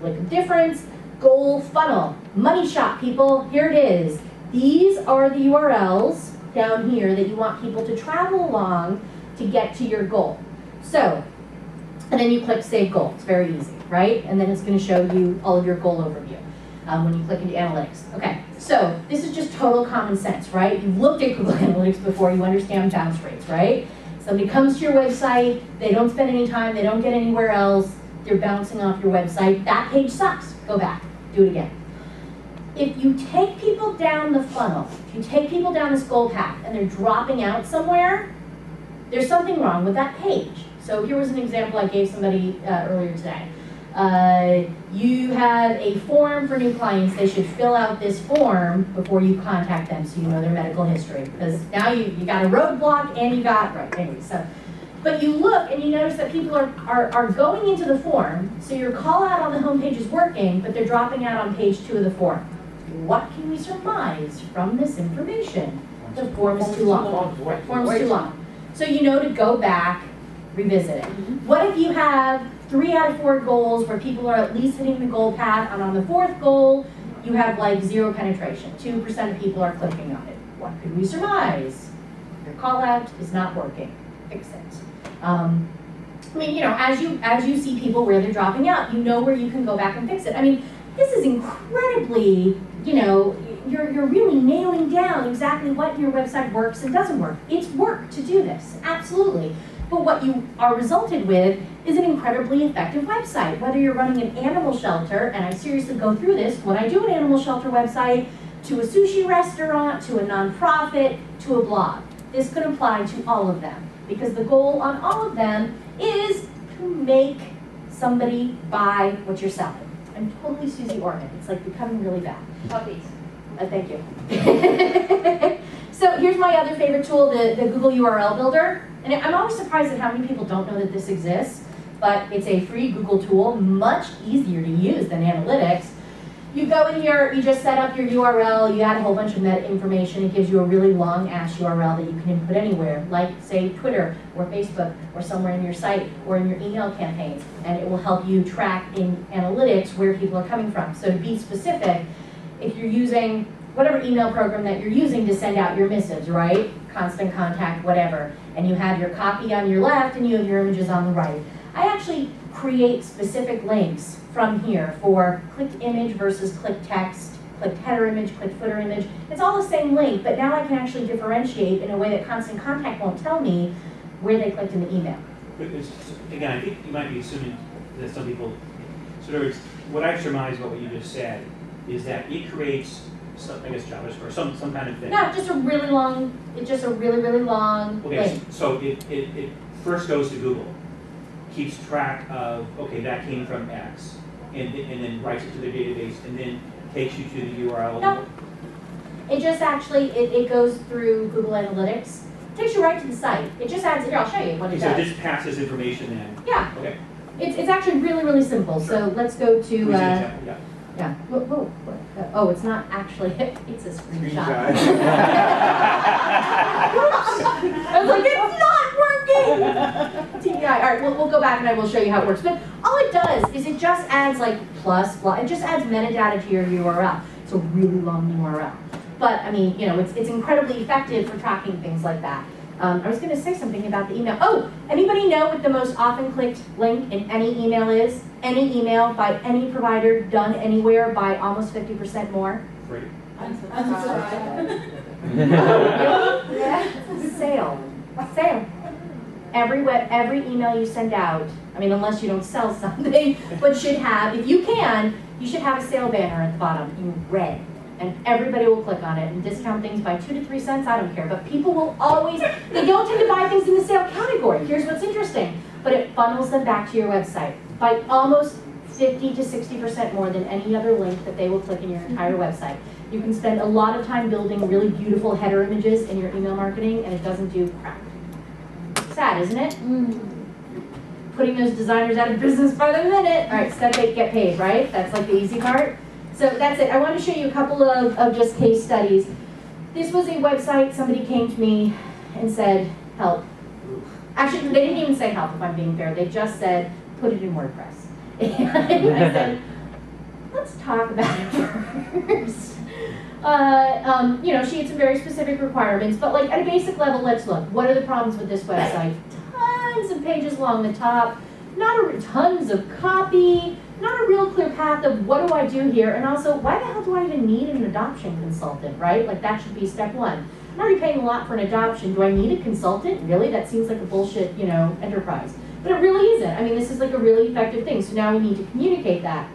like a difference. Goal funnel, money shot people, here it is. These are the URLs down here that you want people to travel along to get to your goal. So, and then you click Save Goal. It's very easy, right? And then it's going to show you all of your goal overview um, when you click into Analytics. Okay, so this is just total common sense, right? You've looked at Google (laughs) Analytics before. You understand bounce rates, right? Somebody comes to your website, they don't spend any time, they don't get anywhere else, they're bouncing off your website. That page sucks. Go back, do it again. If you take people down the funnel, if you take people down this goal path and they're dropping out somewhere, there's something wrong with that page. So here was an example I gave somebody uh, earlier today. Uh, you have a form for new clients. They should fill out this form before you contact them so you know their medical history. Because now you, you got a roadblock and you got, right, anyway, so. But you look and you notice that people are, are, are going into the form, so your call out on the homepage is working, but they're dropping out on page two of the form. What can we surmise from this information? The form is too long. Form's too long. So you know to go back, revisit it. What if you have three out of four goals where people are at least hitting the goal path, and on the fourth goal, you have like zero penetration. 2% of people are clicking on it. What could we surmise? Your call out is not working. Fix it. Um, I mean, you know, as you as you see people where they're dropping out, you know where you can go back and fix it. I mean, this is incredibly, you know, you're, you're really nailing down exactly what your website works and doesn't work. It's work to do this, absolutely. But what you are resulted with is an incredibly effective website. Whether you're running an animal shelter, and I seriously go through this when I do an animal shelter website, to a sushi restaurant, to a nonprofit, to a blog. This could apply to all of them because the goal on all of them is to make somebody buy what you're selling. I'm totally Suze Orman. It's like becoming really bad. Puppies. Uh, thank you. (laughs) so here's my other favorite tool, the, the Google URL Builder. And I'm always surprised at how many people don't know that this exists, but it's a free Google tool, much easier to use than analytics. You go in here, you just set up your URL, you add a whole bunch of meta information, it gives you a really long ass URL that you can input anywhere, like say Twitter or Facebook or somewhere in your site or in your email campaigns, and it will help you track in analytics where people are coming from. So to be specific, if you're using whatever email program that you're using to send out your missives, right? Constant contact, whatever, and you have your copy on your left and you have your images on the right. I actually create specific links from here for clicked image versus clicked text, clicked header image, clicked footer image. It's all the same link, but now I can actually differentiate in a way that Constant Contact won't tell me where they clicked in the email. Again, I think you might be assuming that some people, sort of, what I surmise about what you just said is that it creates, some, I guess JavaScript, or some, some kind of thing. No, just a really long, it's just a really, really long Okay, link. so it, it, it first goes to Google, keeps track of, okay, that came from X, and, and then writes it to their database, and then takes you to the URL. No. It just actually, it, it goes through Google Analytics, takes you right to the site. It just adds, here, I'll show you what Okay, it so it just passes information in. Yeah, Okay. it's, it's actually really, really simple. So let's go to, uh, yeah. yeah, whoa, whoa, uh, oh, it's not actually, it's a screenshot. (laughs) I was like, it's not working! TBI, all right, we'll, we'll go back and I will show you how it works. But all it does is it just adds like plus, it just adds metadata to your URL. It's a really long URL. But, I mean, you know, it's, it's incredibly effective for tracking things like that. Um, I was gonna say something about the email. Oh, anybody know what the most often clicked link in any email is? Any email by any provider done anywhere by almost fifty percent more? Free. (laughs) Sale, sale. Every web, every email you send out, I mean, unless you don't sell (laughs) something, but should have, if you can, you should have a sale banner at the bottom in red. And everybody will click on it and discount things by two to three cents, I don't care. But people will always, they don't tend to buy things in the sale category. Here's what's interesting, but it funnels them back to your website by almost 50 to 60% more than any other link that they will click in your entire mm-hmm. website. You can spend a lot of time building really beautiful header images in your email marketing and it doesn't do crap. Sad, isn't it? Mm-hmm. Putting those designers out of business by the minute. All right, step eight, get paid, right? That's like the easy part. So that's it. I want to show you a couple of, of just case studies. This was a website, somebody came to me and said, help. Actually, they didn't even say help, if I'm being fair. They just said, put it in WordPress. (laughs) And I said, let's talk about it first. Uh, um, you know, she had some very specific requirements, but like at a basic level, let's look. What are the problems with this website? Tons of pages along the top, not a, tons of copy, not a real clear path of what do I do here, and also why the hell do I even need an adoption consultant, right? Like that should be step one. I'm already paying a lot for an adoption. Do I need a consultant? Really? That seems like a bullshit, you know, enterprise. But it really isn't. I mean, this is like a really effective thing. So now we need to communicate that.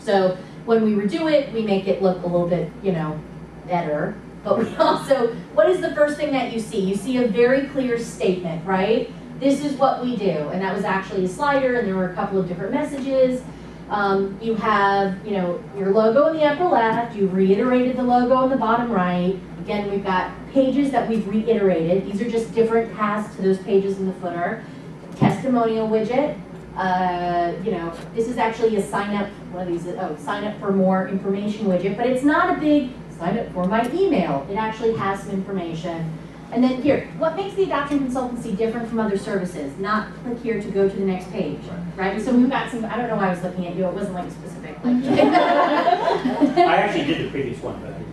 So when we redo it, we make it look a little bit, you know, better. But we (laughs) also, what is the first thing that you see? You see a very clear statement, right? This is what we do. And that was actually a slider, and there were a couple of different messages. Um, you have, you know, your logo in the upper left. You reiterated the logo in the bottom right. Again, we've got pages that we've reiterated. These are just different paths to those pages in the footer. Testimonial widget. Uh, you know, this is actually a sign up, one of these, oh, sign up for more information widget, but it's not a big sign up for my email. It actually has some information. And then here, what makes the adoption consultancy different from other services? Not click here to go to the next page, right? So we've got some, I don't know why I was looking at you, it wasn't like specific. Like, (laughs) (laughs) I actually did the previous one, but I didn't.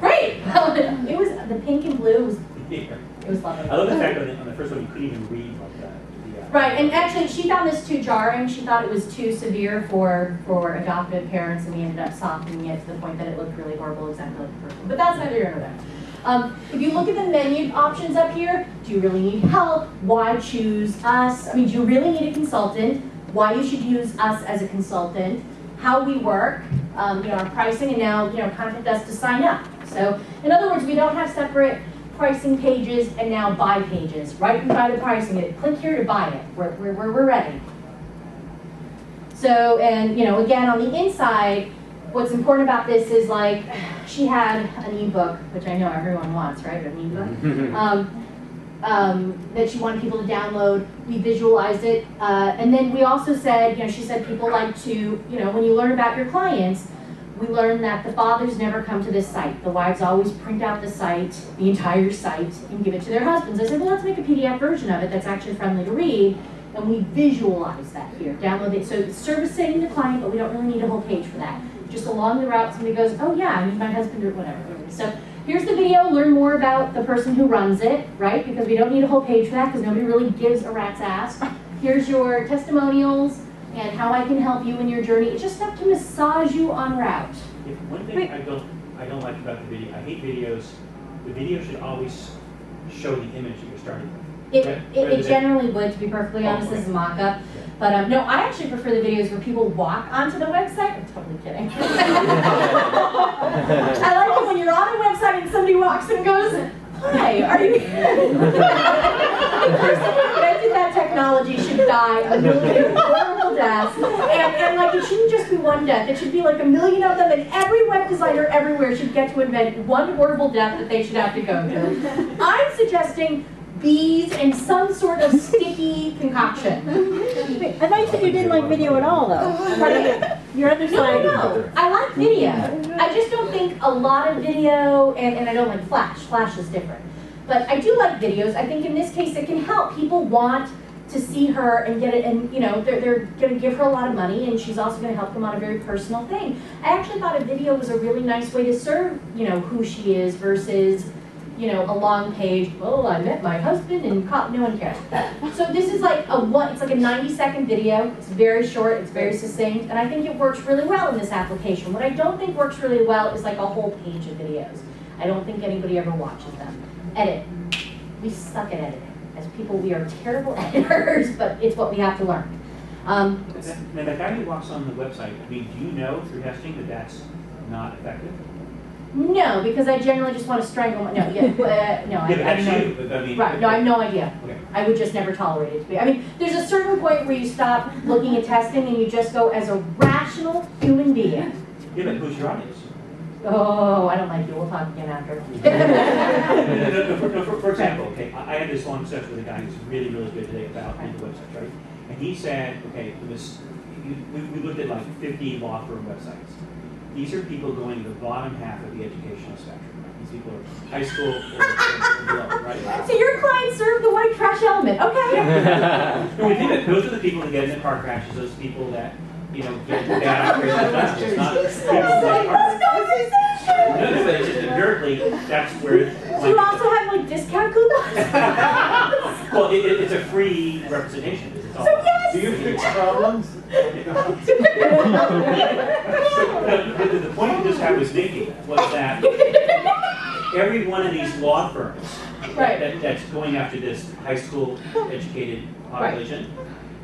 Great! It was, the pink and blue was, (laughs) Yeah. it was lovely. I love the fact on the, on the first one, you couldn't even read like that. Uh, Right, and actually, she found this too jarring. She thought it was too severe for, for adoptive parents, and we ended up softening it to the point that it looked really horrible, exactly like the person. But that's neither here nor there. Um, if you look at the menu options up here, do you really need help? Why choose us? I mean, do you really need a consultant? Why you should use us as a consultant? How we work, um, you know, our pricing, and now, you know, contact us to sign up. So, in other words, we don't have separate pricing pages and now buy pages. Right by the pricing, it click here to buy it. We're, we're, we're, we're ready. So, and you know, again, on the inside, what's important about this is like, she had an ebook, which I know everyone wants, right? An ebook. Um, um, that she wanted people to download. We visualized it. Uh, and then we also said, you know, she said people like to, you know, when you learn about your clients, we learned that the fathers never come to this site. The wives always print out the site, the entire site, and give it to their husbands. I said, well, let's make a PDF version of it that's actually friendly to read, and we visualize that here. Download it. So it's servicing the client, but we don't really need a whole page for that. Just along the route, somebody goes, oh yeah, I need my husband or whatever. So here's the video. Learn more about the person who runs it, right? Because we don't need a whole page for that because nobody really gives a rat's ass. Here's your testimonials and how I can help you in your journey. It's just enough to massage you on route. If one thing I don't, I don't like about the video, I hate videos, the video should always show the image that you're starting with. It, Right, it, it generally would, to be perfectly honest, this is a mock-up. But um, no, I actually prefer the videos where people walk onto the website. I'm totally kidding. (laughs) I like it when you're on a website and somebody walks and goes, "Hi, are you?" (laughs) the person who invented that technology should die a million horrible deaths, and, and like it shouldn't just be one death. It should be like a million of them, and every web designer everywhere should get to invent one horrible death that they should have to go through. I'm suggesting bees and some sort of sticky concoction. Wait, I thought you said you didn't like video at all, though. On your other- side. No, no, no. I like video. I just don't think a lot of video, and, and I don't like Flash. Flash is different. But I do like videos. I think in this case it can help. People want to see her and get it, and you know, they're, they're going to give her a lot of money, and she's also going to help them on a very personal thing. I actually thought a video was a really nice way to serve, you know, who she is versus, you know, a long page. Oh, I met my husband and no one cares. So this is like a one. It's like a 90 second video. It's very short. It's very succinct, and I think it works really well in this application. What I don't think works really well is like a whole page of videos. I don't think anybody ever watches them. Edit. We suck at editing. As people, we are terrible (laughs) editors, but it's what we have to learn. Um, Now, the guy who walks on the website, I mean, do you know through testing that that's not effective? No, because I generally just want to strangle my, no, yeah, (laughs) uh, no, I, Yeah, but I don't know. you, I mean. Right, no, I have no idea. Okay. I would just never tolerate it to be. I mean, there's a certain point where you stop looking at testing and you just go as a rational human being. Yeah, but who's your audience? Oh, I don't like you. We'll talk again after. (laughs) No, no, no, for, no, for, for example, okay, I, I had this long discussion with a guy who's really, really good today about the websites, right? And he said, okay, this, we, we looked at like fifty law firm websites. These are people going to the bottom half of the educational spectrum, right? These people are high school or, or, or below, right? So your clients serve the white trash element. Okay. No, we think that those are the people that get in the car crashes, those people that, you know, get bad (laughs) operations, it's not people that are. No, no, but it's just inherently, that's where. Do you also have like discount coupons? (laughs) Well, it, it, it's a free representation, it's all. So yes. Do you fix (laughs) problems? The, the, the point that this guy was making was that every one of these law firms Right. that, that's going after this high school educated population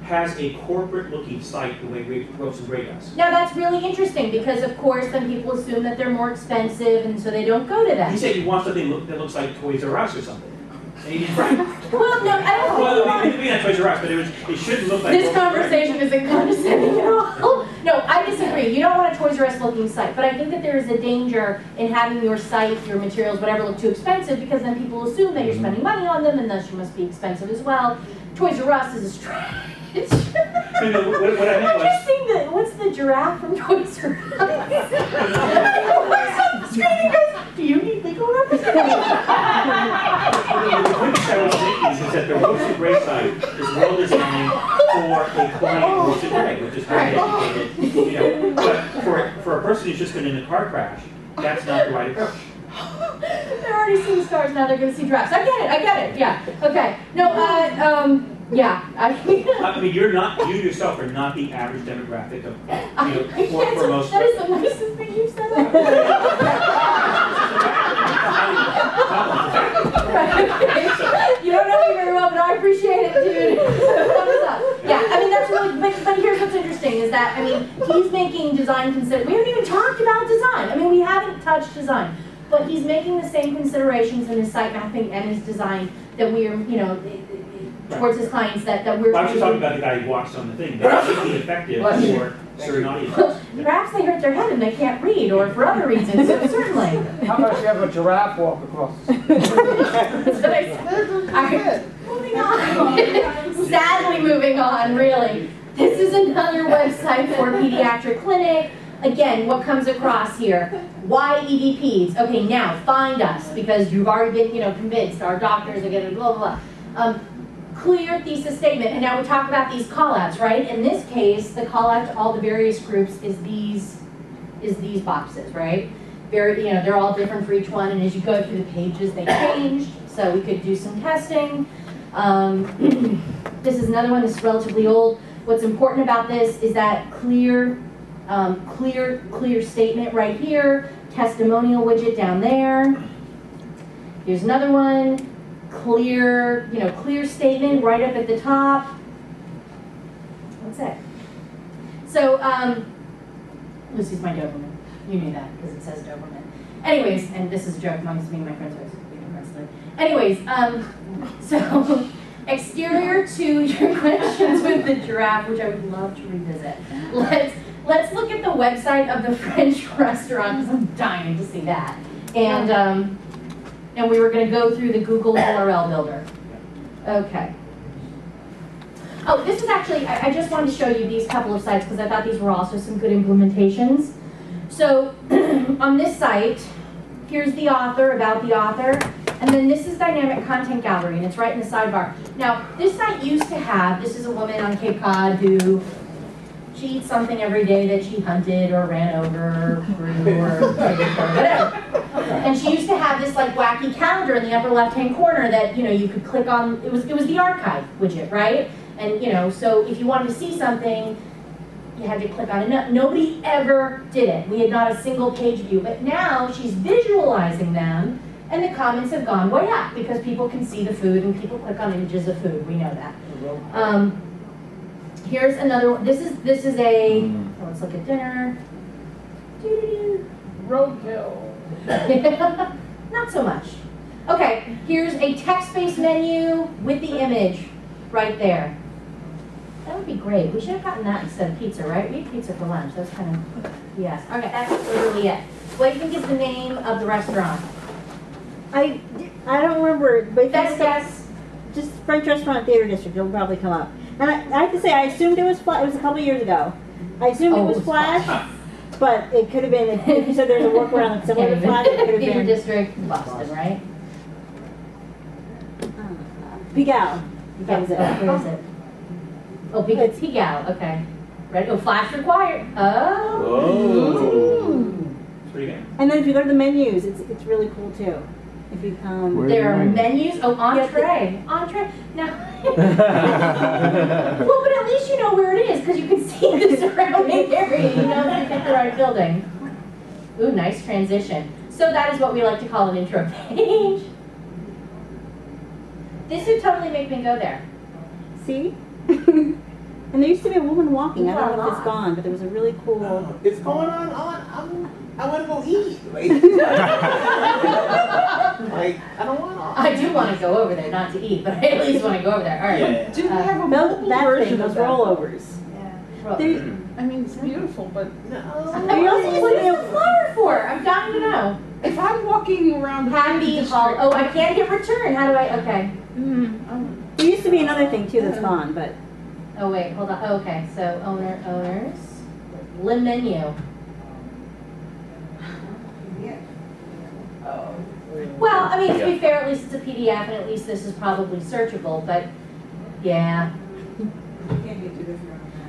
has a corporate looking site the way Ro- Ropes and Gray does. Now that's really interesting because of course then people assume that they're more expensive and so they don't go to He them. said he wants something that looks like Toys R Us or something. Well, no, I don't Well, want. maybe not Toys R Us, but it was, it shouldn't look like. This Ropes and Gray. conversation isn't condescending at all. (laughs) No, I disagree. You don't want a Toys R Us looking site, but I think that there is a danger in having your site, your materials, whatever, look too expensive because then people assume that you're spending money on them and thus you must be expensive as well. Toys R Us is a stretch. (laughs) No, what, what I meant I'm was. just seeing the, what's the giraffe from Toy Story? Us? Looks up the screen and goes, do you need legal representation? The point I was thinking is that the Ropes and Gray site is well designed for a client who's a Gray, which is very educated, you know. But for, for a person who's just been in a car crash, that's not the right approach. They're already seeing stars, now they're gonna see giraffes. I get it, I get it, yeah. Okay, no, uh, um, yeah, I. I mean, you're not, you yourself are not the average demographic of, you know, I for, for most. that is the nicest thing you've said. You don't know me very well, but I appreciate it, dude. (laughs) Thumbs up. Yeah, I mean, that's really, but, but here's what's interesting is that, I mean, he's making design consider, we haven't even talked about design. I mean, we haven't touched design. But he's making the same considerations in his site mapping and his design that we are, you know, towards his clients that, that we're. Well, I was just talking about the guy who walks on the thing, that's really effective for certain audiences. Well, (laughs) Perhaps they hurt their head and they can't read, or for other reasons, (laughs) certainly. How about you have a giraffe walk across? That's what I said. (laughs) All right, moving on. Sadly, moving on, really. This is another website for pediatric clinic. Again, what comes across here? Why EDPs? Okay, now find us because you've already been, you know, convinced. Our doctors are going to blah blah blah. Um, clear thesis statement, and now we talk about these callouts, right? In this case, the callout to all the various groups is these, is these boxes, right? Very, you know, they're all different for each one, and as you go through the pages, they change. So we could do some testing. Um, (clears throat) this is another one that's relatively old. What's important about this is that clear, um, clear, clear statement right here. Testimonial widget down there. Here's another one clear, you know, clear statement right up at the top. That's it. So, um, Lucy's my Doberman. You knew that because it says Doberman. Anyways, and this is a joke amongst me and my friends. Anyways, um, so (laughs) exterior to your (laughs) questions with the giraffe, which I would love to revisit. Let's let's look at the website of the (laughs) French restaurant because I'm dying to see that. And um, and we were going to go through the Google (coughs) URL builder. Okay. Oh, this is actually, I, I just wanted to show you these couple of sites because I thought these were also some good implementations. So (clears throat) on this site, here's the author, about the author, and then this is dynamic content gallery, and it's right in the sidebar. Now, this site used to have, this is a woman on Cape Cod who, she eats something every day that she hunted or ran over or (laughs) grew or whatever. And she used to have this like wacky calendar in the upper left-hand corner that, you know, you could click on, it was, it was the archive widget, right? And, you know, so if you wanted to see something, you had to click on it. No, nobody ever did it. We had not a single page view, but now she's visualizing them and the comments have gone way up because people can see the food and people click on images of food. We know that. Um, here's another one. This is, this is a, mm. oh, let's look at dinner. Roadkill. (laughs) Not so much. Okay, here's a text-based menu with the image right there. That would be great. We should have gotten that instead of pizza, right? We had pizza for lunch. That's kind of, yes. Okay, that's literally it. What do you think is the name of the restaurant? I, I don't remember, but Best that's guess? just French Restaurant Theater District, it'll probably come up. And I, I have to say, I assumed it was Flash, it was a couple years ago. I assumed Oh, it it was was Flash, but it could have been, if if you said there's a workaround that's similar to Flash, it could have (laughs) Theater been. District, Boston, right? Pigalle. That was it. Where is it? Oh, Pig, it's Pigalle, okay. Ready? Oh, flash required. Oh. Whoa. It's pretty good. And then if you go to the menus, it's, it's really cool too. If you come. Where- There are Right. menus. Oh, entree. Entree. Now. (laughs) (laughs) well, but at least you know where it is because you can see the (laughs) surrounding area. You know that you picked the right building. Ooh, nice transition. So that is what we like to call an intro page. This would totally make me go there. See? and there used to be a woman walking. I don't know if it's gone, but there was a really cool. It's going on, on, I'm, wanna go eat. Like, (laughs) like, I don't wanna. I do want to go over there, not to eat, but I at least want to go over there. All right. Yeah. Do we Uh, have a Those, mobile that version thing, of those rollovers. Well, There- I mean, it's beautiful, but I mean, what is the flower for? I'm dying to know. if I'm walking around the Happy Hall. Oh, I can't hit return. How do I? Okay. There used to be another thing too that's gone, but Oh wait, hold on. Oh, okay, so owner owners, lim menu. Well, I mean, to be fair, at least it's a PDF, and at least this is probably searchable. But yeah,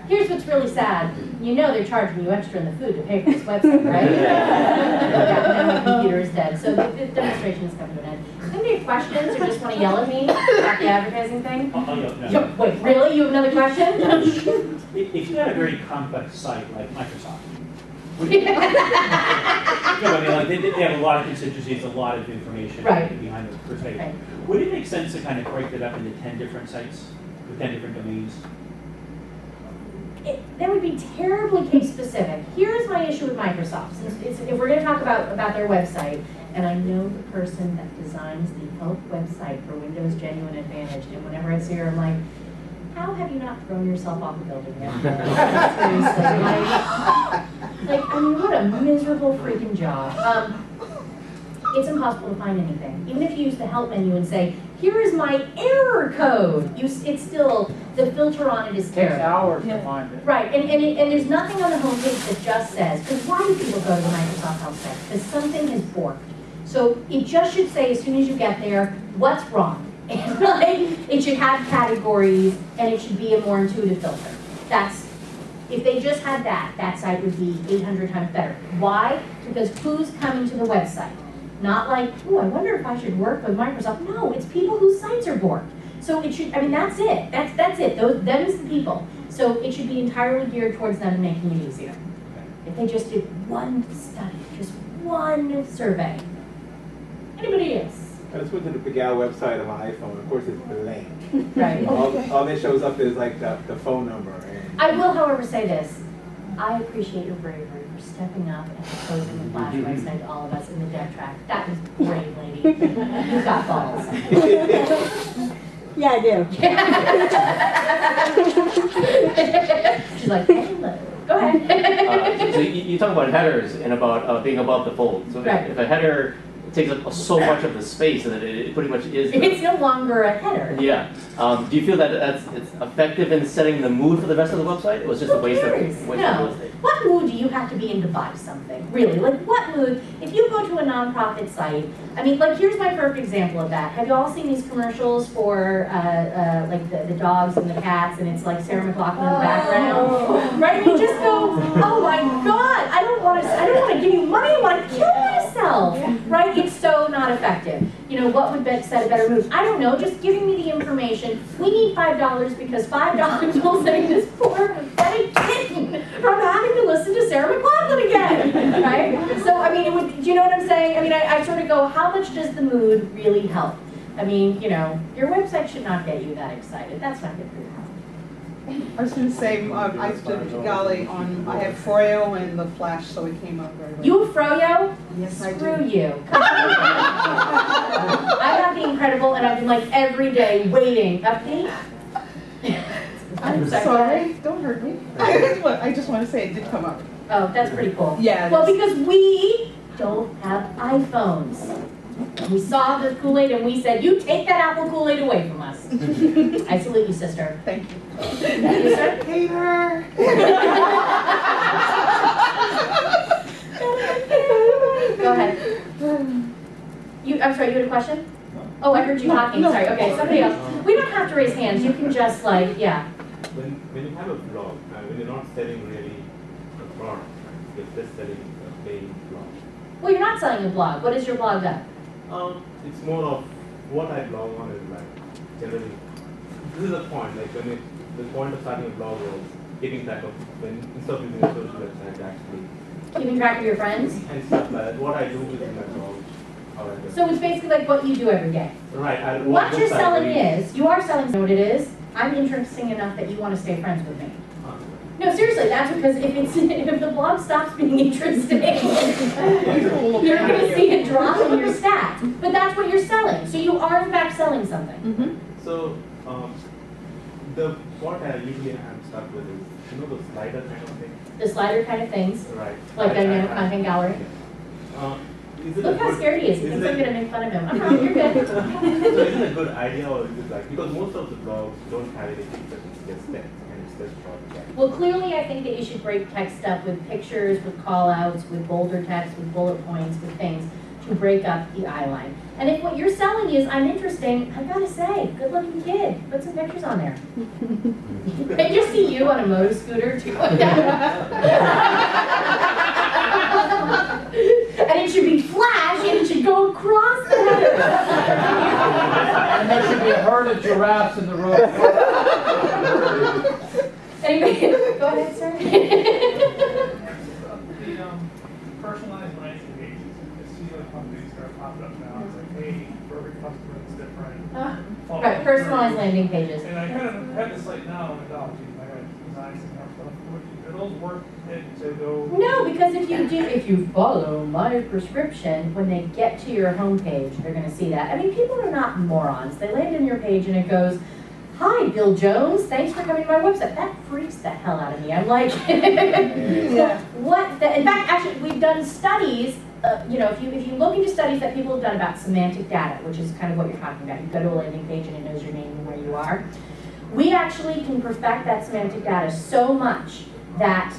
here's what's really sad. You know they're charging you extra in the food to pay for this website, (laughs) right? yeah, now my computer is dead. So the, the demonstration is coming to an end. Any questions, or just want to yell at me about the advertising thing? I'll, I'll go, no. Wait, really? You have another question? If, if you had a very complex site like Microsoft, would you- No, I mean, like, they, they have a lot of constituencies, a lot of information Right. behind the page. Right. Would it make sense to kind of break that up into ten different sites with ten different domains? it, that would be terribly case specific. Here's my issue with Microsoft. Since it's, if we're going to talk about, about their website, and I know the person that designs the health website for Windows Genuine Advantage, and whenever I see her, I'm like, how have you not thrown yourself off the building yet? (laughs) Seriously, like, like, I mean, what a miserable freaking job. Um, it's impossible to find anything. Even if you use the help menu and say, here is my error code, you, it's still, the filter on it is Takes terrible. hours to find it. Right, and, and, it- and there's nothing on the homepage that just says, because why do people go to the Microsoft Help site? Because something has borked. So it just should say, as soon as you get there, what's wrong? Like, (laughs) it should have categories, and it should be a more intuitive filter. That's, if they just had that, that site would be eight hundred times better. Why? Because who's coming to the website? Not like, oh, I wonder if I should work with Microsoft. No, it's people whose sites are borked. So it should, I mean, that's it. That's, that's it. Those, them is the people. So it should be entirely geared towards them and making it easier. If they just did one study, just one survey. Anybody else? I just went to the Pigalle website on my iPhone, of course it's blank. (laughs) Right. All, all that shows up is like the, the phone number and. I will, however, say this. I appreciate your bravery for stepping up and proposing the flash website to all of us in the dev track. That was brave, lady. You got balls. (laughs) yeah, I do. (laughs) She's like, hello. Go ahead. Uh, So you, you talk about headers and about uh, being above the fold. So if- if a header takes up so much of the space that it, it pretty much is. the- (laughs) It's no longer a header. Yeah. Um, do you feel that that's it's effective in setting the mood for the rest of the website? It was just a Who waste of cares? waste of real No. estate. What mood do you have to be in to buy something? Really? Like, what mood? If you go to a nonprofit site, I mean, like, here's my perfect example of that. Have you all seen these commercials for, uh, uh, like, the, the dogs and the cats, and it's like Sarah McLachlan in the background? Right? You just go, oh my God, I don't want to, I don't want to give you money, I want to kill myself. Right? It's so not effective. You know, what would be- set a better mood? I don't know, just giving me the information. We need five dollars because five dollars will save this poor pathetic kitten from having to listen to Sarah McLachlan again, right? So, I mean, would, do you know what I'm saying? I mean, I, I sort of go, how much does the mood really help? I mean, you know, your website should not get you that excited. That's not good for your health. I was gonna say, um, I stood Golly on, I have Froyo and the Flash, so it came up very well. You have Froyo? Yes, I Screw do. you. (laughs) I'm not being credible, and I've been like every day waiting. Update? I'm Sorry, don't hurt me. I (laughs) I just want to say it did come up. Oh, that's pretty cool. Yeah. Well, because we don't have iPhones. We saw the Kool-Aid and we said, you take that apple Kool-Aid away from us. (laughs) I salute you, sister. Thank you. Thank You, sir? Hater. Go ahead. You, I'm sorry, you had a question? Oh, I heard you talking, No. sorry, okay, somebody else. We don't have to raise hands, you can just like, yeah. When, when you have a blog, uh, when you're not selling really a product, you're just selling a paying blog. Well, you're not selling a blog, what is your blog then? Um, it's more of what I blog on is like generally. This is the point. Like when it, the point of starting a blog was keeping track of when instead of using a social website actually Keeping track of your friends? and stuff like that. What I do within my blog, how I do. So it's basically like what you do every day. right. I, What you're selling is, you are selling what it is, I'm interesting enough that you want to stay friends with me. No, seriously, that's because if it's, (laughs) if the blog stops being interesting, (laughs) you're gonna see a drop in your stats. But that's what you're selling, so you are in fact selling something. Mm-hmm. So um, the what I usually am stuck with is you know the slider kind of thing. The slider kind of things, Right. like I- the I- dynamic I- content gallery. Uh, is Look how good- scared he is, he is thinks I'm gonna make fun of him. Uh-huh, you're good. (laughs) so is it a good idea or is it like because most of the blogs don't have any pictures, it's just text and it's just short text. Well, clearly, I think that you should break text up with pictures, with call-outs, with bolder text, with bullet points, with things to break up the eye line. And if what you're selling is, I'm interesting, I gotta say, good-looking kid, put some pictures on there. (laughs) I just see you on a motor scooter too. (laughs) And it should be flash, and it should go across the header. And there should be a herd of giraffes in the road. Anyway, go ahead, sir. The, (laughs) um, personalized landing pages, I see like companies that are popping up now, it's like, hey, for every customer it's different. follow Right, personalized through. landing pages. And I kind of have this like now, and oh, geez, I gotta design stuff, would, those worth to go? No, because if you do, if you follow my prescription, when they get to your homepage, they're gonna see that. I mean, people are not morons. They land on your page and it goes, hi, Bill Jones, thanks for coming to my website. That freaks the hell out of me. I'm like, (laughs) Yeah. what, the, in fact, actually, we've done studies, uh, you know, if you, if you look into studies that people have done about semantic data, which is kind of what you're talking about, you go to a landing page and it knows your name and where you are. We actually can perfect that semantic data so much that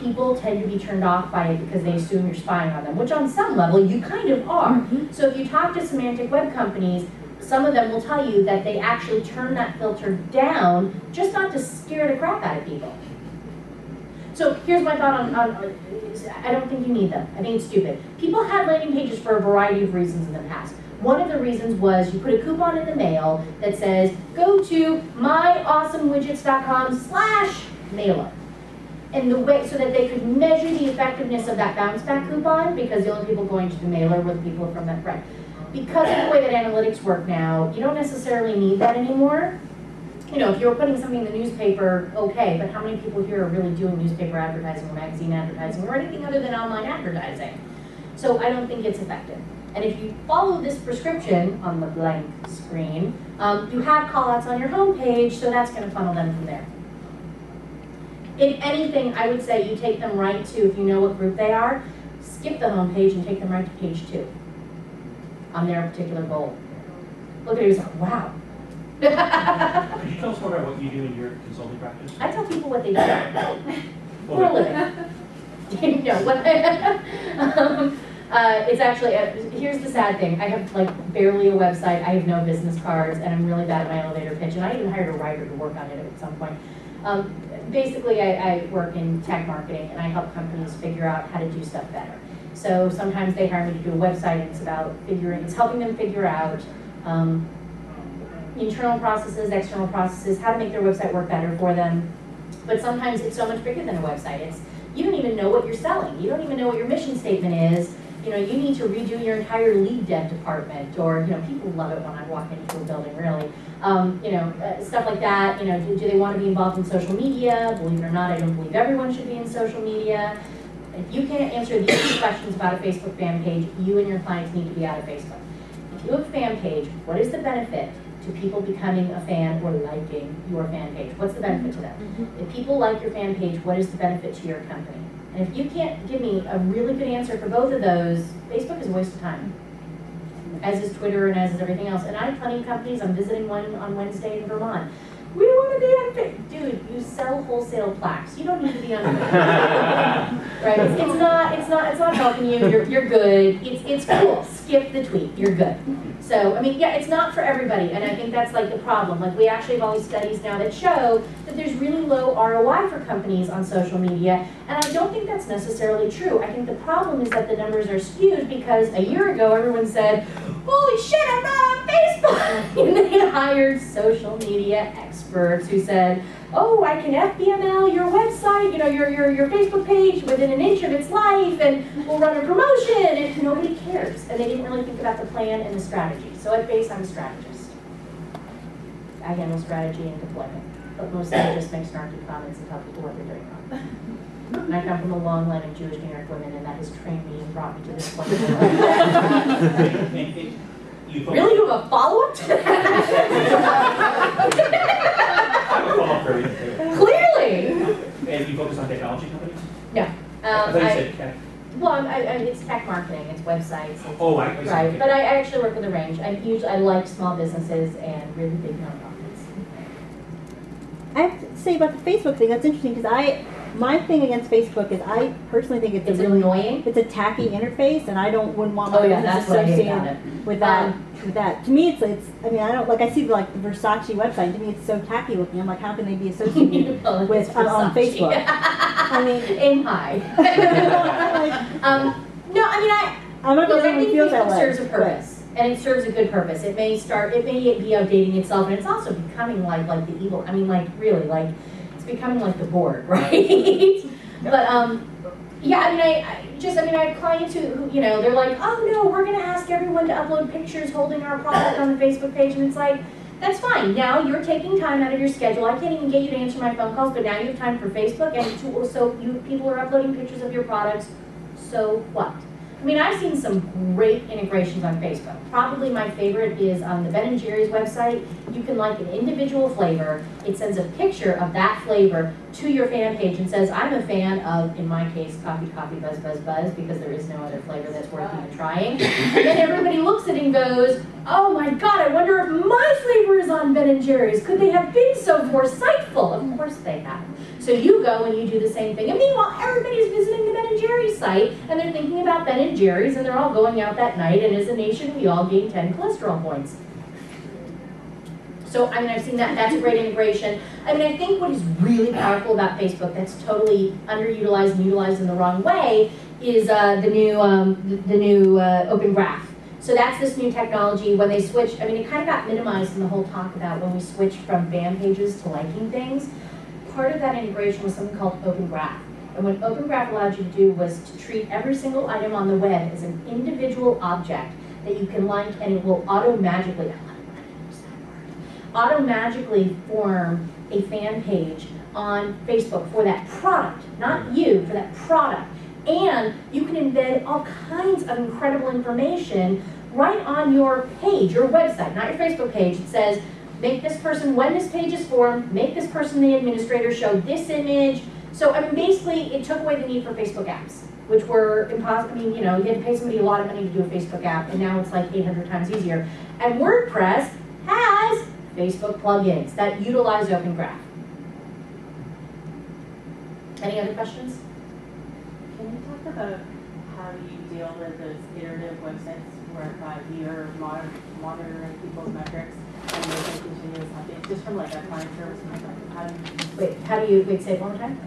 people tend to be turned off by it because they assume you're spying on them, which on some level you kind of are. So if you talk to semantic web companies, some of them will tell you that they actually turn that filter down just not to scare the crap out of people. So here's my thought on, on, on- I don't think you need them. I think it's stupid. People had landing pages for a variety of reasons in the past. One of the reasons was you put a coupon in the mail that says, go to myawesomewidgets.com slash mailer. And the way, so that they could measure the effectiveness of that bounce back coupon, because the only people going to the mailer were the people from that, right. Because of the way that analytics work now, you don't necessarily need that anymore. You know, if you're putting something in the newspaper, okay, but how many people here are really doing newspaper advertising or magazine advertising or anything other than online advertising? So I don't think it's effective. And if you follow this prescription on the blank screen, um, you have callouts on your homepage, so that's gonna funnel them from there. If anything, I would say you take them right to, if you know what group they are, skip the homepage and take them right to page two on their particular goal. Look at like, wow. Could you tell us more about what you do in your consulting practice? I tell people what they do for a living. no, what, um, uh, it's actually, uh, here's the sad thing. I have like barely a website. I have no business cards, and I'm really bad at my elevator pitch. And I even hired a writer to work on it at some point. Um, basically, I, I work in tech marketing, and I help companies figure out how to do stuff better. So sometimes they hire me to do a website, and it's about figuring, it's helping them figure out um, internal processes, external processes, how to make their website work better for them. But sometimes it's so much bigger than a website. It's you don't even know what you're selling. You don't even know what your mission statement is. You know, you need to redo your entire lead dev department, or you know, people love it when I walk into a building. Really, um, you know, uh, stuff like that. You know, do, do they want to be involved in social media? Believe it or not, I don't believe everyone should be in social media. If you can't answer these two questions about a Facebook fan page, you and your clients need to be out of Facebook. If you have a fan page, what is the benefit to people becoming a fan or liking your fan page? What's the benefit to them? Mm-hmm. If people like your fan page, what is the benefit to your company? And if you can't give me a really good answer for both of those, Facebook is a waste of time. As is Twitter and as is everything else. And I have plenty of companies, I'm visiting one on Wednesday in Vermont. We want to be on Facebook. Dude, you sell wholesale plaques. You don't need to be on Facebook. (laughs) Right? It's, it's not, it's not, it's not helping you. You're, you're good. It's, it's cool. Skip the tweet. You're good. So, I mean, yeah, it's not for everybody, and I think that's like the problem. Like, we actually have all these studies now that show that there's really low ROI for companies on social media, and I don't think that's necessarily true. I think the problem is that the numbers are skewed because a year ago everyone said, holy shit, I'm not on Facebook! (laughs) and they hired social media experts who said, oh, I can FBML your website, you know, your, your, your Facebook page within an inch of its life, and we'll run a promotion, and nobody cares. And they didn't really think about the plan and the strategy. So at base, I'm a strategist. I handle strategy and deployment, but mostly I just make snarky comments and tell people what they're doing wrong. And I come from a long line of Jewish New York women, and that has trained me and brought me to this point. (laughs) (laughs) And it- you focus- Really, you have a follow-up to that? I would follow up very, very- Clearly! And you focus on technology companies? No. I Um, thought you I, said tech. well, I'm- I, I, it's tech marketing, it's websites. it's- Oh, I, I see. Right, Okay. but I I actually work with a range. I usually, I like small businesses and really big nonprofits. I have to say about the Facebook thing, that's interesting because I, my thing against Facebook is I personally think it's, It's a really, annoying. it's a tacky interface and I don't, wouldn't want my Oh, yeah, business that's what I hate about associated with that, Um, with that. To me, it's, it's, I mean, I don't, like, I see like the Versace website, to me, it's so tacky looking. I'm like, how can they be associated Well, (laughs) with, it's on, Facebook? (laughs) I mean, Aim high. (laughs) like, Um, no, I mean, I, I'm not the look, only I think feels that Facebook way. serves a but- purpose. And it serves a good purpose. It may start, it may be outdating itself, and it's also becoming like, like the evil, I mean, like, really, like, becoming like the Borg, (laughs) right? But, um, yeah, I mean, I, I just, I mean, I have clients who, who, you know, they're like, oh no, we're gonna ask everyone to upload pictures holding our product on the Facebook page, and it's like, that's fine. Now you're taking time out of your schedule. I can't even get you to answer my phone calls, but now you have time for Facebook, and to, so you people are uploading pictures of your products. So what? I mean, I've seen some great integrations on Facebook. Probably my favorite is on the Ben and Jerry's website. You can like an individual flavor. It sends a picture of that flavor to your fan page and says, I'm a fan of, in my case, coffee, coffee, buzz, buzz, buzz, because there is no other flavor that's worth even trying. And then everybody looks at it and goes, oh my God, I wonder if my flavor is on Ben and Jerry's. Could they have been so foresightful? Of course they have. So you go and you do the same thing. And meanwhile, everybody's visiting the Ben and Jerry's site and they're thinking about Ben and Jerry's and they're all going out that night. And as a nation, we all gain 10 cholesterol points. So, I mean, I've seen that. That's a great integration. I mean, I think what is really powerful about Facebook that's totally underutilized and utilized in the wrong way is uh, the new, um, the, new uh, Open Graph. So that's this new technology. When they switch, I mean, it kind of got minimized in the whole talk about when we switched from fan pages to liking things. Part of that integration was something called Open Graph. And what Open Graph allowed you to do was to treat every single item on the web as an individual object that you can like, and it will auto-magically, auto-magically form a fan page on Facebook for that product, not you, for that product. And you can embed all kinds of incredible information right on your page, your website, not your Facebook page. It says, make this person, when this page is formed, make this person the administrator, show this image. So, I mean, basically, it took away the need for Facebook apps, which were impossible. I mean, you know, you had to pay somebody a lot of money to do a Facebook app, and now it's like 800 times easier. And WordPress has Facebook plugins that utilize Open Graph. Any other questions? Can you talk about how you deal with those iterative websites whereby you're monitoring people's metrics and making continuous updates, just from like a client service perspective? How do you, Wait, how do you, wait, say it one more time?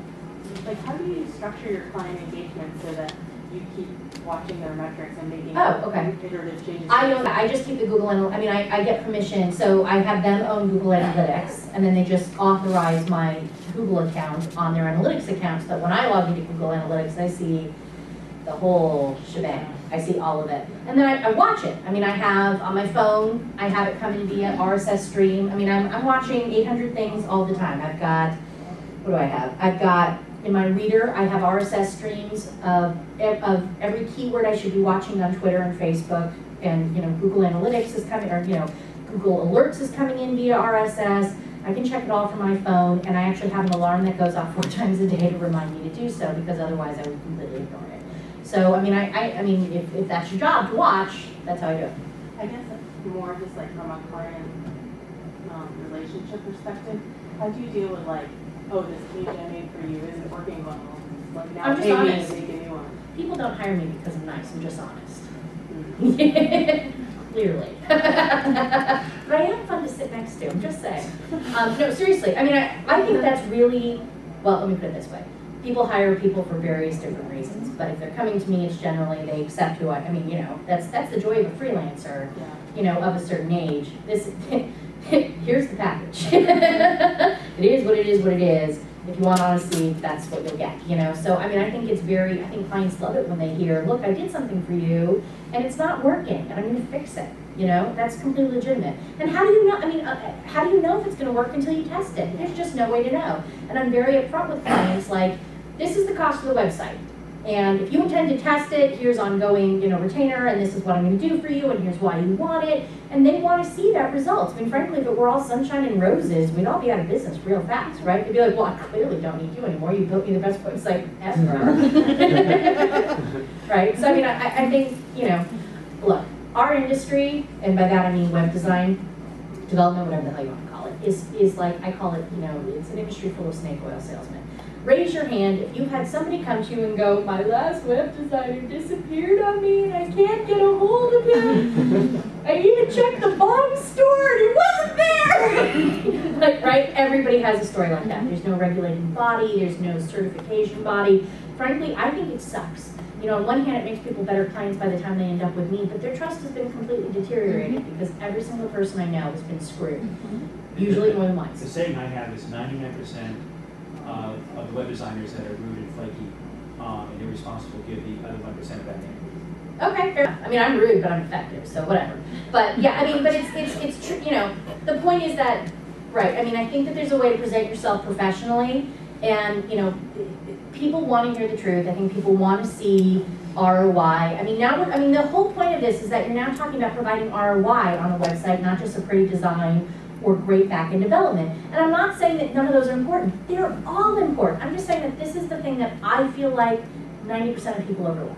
like, how do you structure your client engagement so that you keep watching their metrics and making Oh, okay. iterative changes? I don't, I just keep the Google, Anal- I mean, I, I get permission, so I have them own Google Analytics, and then they just authorize my Google account on their analytics account, so that when I log into Google Analytics, I see the whole shebang. I see all of it. And then I, I watch it. I mean, I have, on my phone, I have it coming via RSS stream. I mean, I'm, I'm watching 800 things all the time. I've got, what do I have? I've got in my reader, I have RSS streams of, of every keyword I should be watching on Twitter and Facebook. And, you know, Google Analytics is coming, or, you know, Google Alerts is coming in via RSS. I can check it all from my phone, and I actually have an alarm that goes off four (laughs) times a day to remind me to do so, because otherwise I would completely ignore it. So, I mean, I, I, I mean, if, if that's your job to watch, that's how I do it. I guess it's more just like from a client, um, relationship perspective, how do you deal with like, oh, this page I made for you isn't working well, like now I'm just pay me honest. to make a new one? People don't hire me because I'm nice, I'm just honest. Mm. (laughs) Clearly. (laughs) but I am fun to sit next to, I'm just saying. Um, no, seriously, I mean, I, I think that's really, well, let me put it this way. People hire people for various different reasons, but if they're coming to me, it's generally they accept who I, I mean, you know, that's, that's the joy of a freelancer, Yeah. you know, of a certain age. This, (laughs) here's the package. (laughs) it is what it is, what it is. If you want honesty, that's what you'll get, you know? So, I mean, I think it's very, I think clients love it when they hear, look, I did something for you, and it's not working, and I'm gonna fix it, you know? That's completely legitimate. And how do you know, I mean, uh, how do you know if it's gonna work until you test it? There's just no way to know. And I'm very upfront with clients, like, this is the cost of the website. And if you intend to test it, here's ongoing, you know, retainer, and this is what I'm gonna do for you, and here's why you want it. And they wanna see that result. I mean, frankly, if it were all sunshine and roses, we'd all be out of business real fast, right? They'd be like, well, I clearly don't need you anymore. You built me the best website ever. (laughs) Right? So, I mean, I, I think, you know, look, our industry, and by that I mean web design, development, whatever the hell you wanna call it, is, is like, I call it, you know, it's an industry full of snake oil salesmen. Raise your hand if you had somebody come to you and go, my last web designer disappeared on me and I can't get a hold of him. I even checked the bomb store and he wasn't there. (laughs) like, right? Everybody has a story like that. There's no regulated body. There's no certification body. Frankly, I think it sucks. You know, on one hand, it makes people better clients by the time they end up with me, but their trust has been completely deteriorated mm-hmm. because every single person I know has been screwed. Mm-hmm. Usually more than once. The saying I have is 99% uh, of the web designers that are rude and flaky um, and irresponsible give the other 1% of that name. Okay, fair enough. I mean, I'm rude, but I'm effective, so whatever. But yeah, I mean, but it's it's it's true. You know, the point is that, right? I mean, I think that there's a way to present yourself professionally, and you know, people want to hear the truth. I think people want to see ROI. I mean, now, I mean, the whole point of this is that you're now talking about providing ROI on a website, not just a pretty design or great back-end development. And I'm not saying that none of those are important. They're all important. I'm just saying that this is the thing that I feel like 90% of people overlook.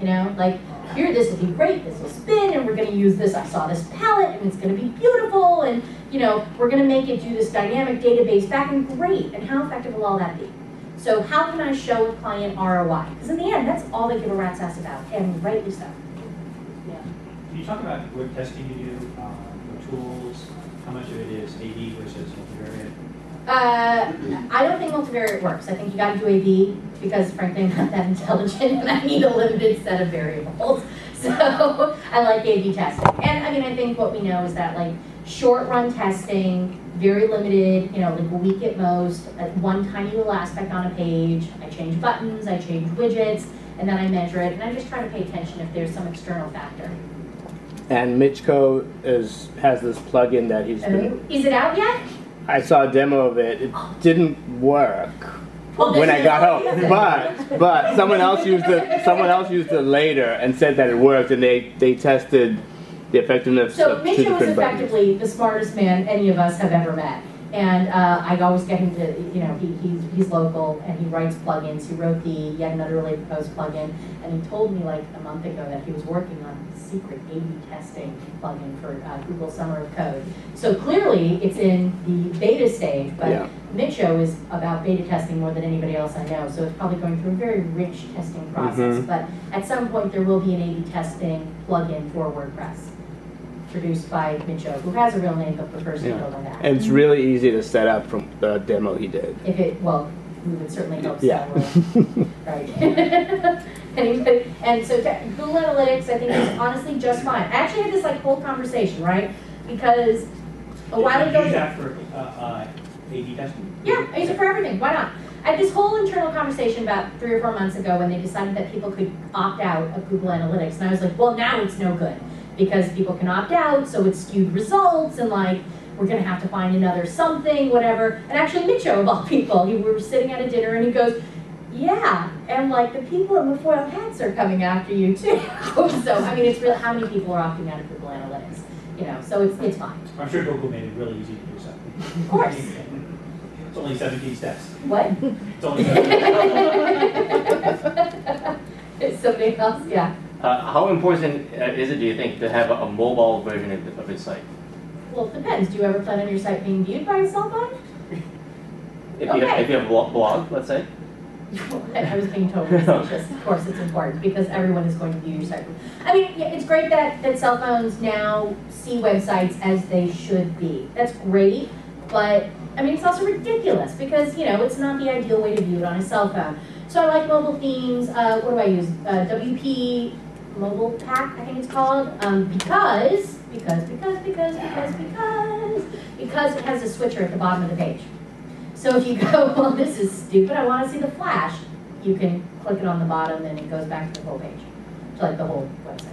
You know, like, here, this will be great, this will spin, and we're gonna use this, I saw this palette, and it's gonna be beautiful, and, you know, we're gonna make it do this dynamic database back, and great, and how effective will all that be? So how can I show a client ROI? Because in the end, that's all they give a rat's ass about, and rightly so. Yeah. Can you talk about what testing you do, um, what tools, how much of it is A/B versus multivariate? Uh, I don't think multivariate works. I think you gotta do A/B because frankly, I'm not that (laughs) intelligent and I need a limited set of variables. (laughs) So I like A/B testing. And I mean, I think what we know is that like short run testing, very limited, you know, like a week at most, at one tiny little aspect on a page. I change buttons, I change widgets, and then I measure it. And I'm just try to pay attention if there's some external factor. And Mitcho is has this plugin that he's been. Is it out yet? I saw a demo of it. It oh. didn't work oh, Well, when I got home, but but someone else used it. Someone else used it later and said that it worked, and they they tested the effectiveness So Mitcho is different buttons. effectively the smartest man any of us have ever met. And uh, I always get him to, you know, he, he's, he's local and he writes plugins. He wrote the Yet Another Related Posts plugin. And he told me like a month ago that he was working on a secret A-B testing plugin for uh, Google Summer of Code. So clearly it's in the beta stage, but Yeah. Mitcho is about beta testing more than anybody else I know. So it's probably going through a very rich testing process. Mhm. But at some point there will be an A-B testing plugin for WordPress produced by Mitcho, who has a real name but prefers to Yeah. go by that. And it's really easy to set up from the demo he did. If it, well, we would certainly hope so, Yeah. right? (laughs) Anybody, and so Google Analytics, I think is honestly just fine. I actually had this like whole conversation, right? Because a while You ago. Use that for, uh, uh, A/B testing? Yeah, I use it for everything. Why not? I had this whole internal conversation about three or four months ago when they decided that people could opt out of Google Analytics. And I was like, well, now it's no good because people can opt out, so it's skewed results and like, we're gonna have to find another something, whatever. And actually, Mitcho, of all (laughs) people, he, we were sitting at a dinner and he goes, Yeah, and like the people in the foil hats are coming after you too. (laughs) So, I mean, it's really, how many people are opting out of Google Analytics? You know, so it's, it's fine. I'm sure Google made it really easy to do so. Of course. It's only seventeen steps. What? It's only 17. (laughs) Is somebody else? Yeah. Uh, how important uh, is it, do you think, to have a, a mobile version of, of your site? Well, it depends. Do you ever plan on your site being viewed by a cell phone? (laughs) If you, Okay. if you have a blog, blog, let's say? (laughs) I was being totally (laughs) facetious. Of course, it's important because everyone is going to view your site. I mean, yeah, it's great that, that cell phones now see websites as they should be. That's great, but I mean, it's also ridiculous because, you know, it's not the ideal way to view it on a cell phone. So I like mobile themes. Uh, what do I use? Uh, WP Mobile Pack, I think it's called, um, because, because, because, because, because, because, because it has a switcher at the bottom of the page. So if you go, (laughs) well, this is stupid, I want to see the flash, you can click it on the bottom and it goes back to the whole page, to like the whole website.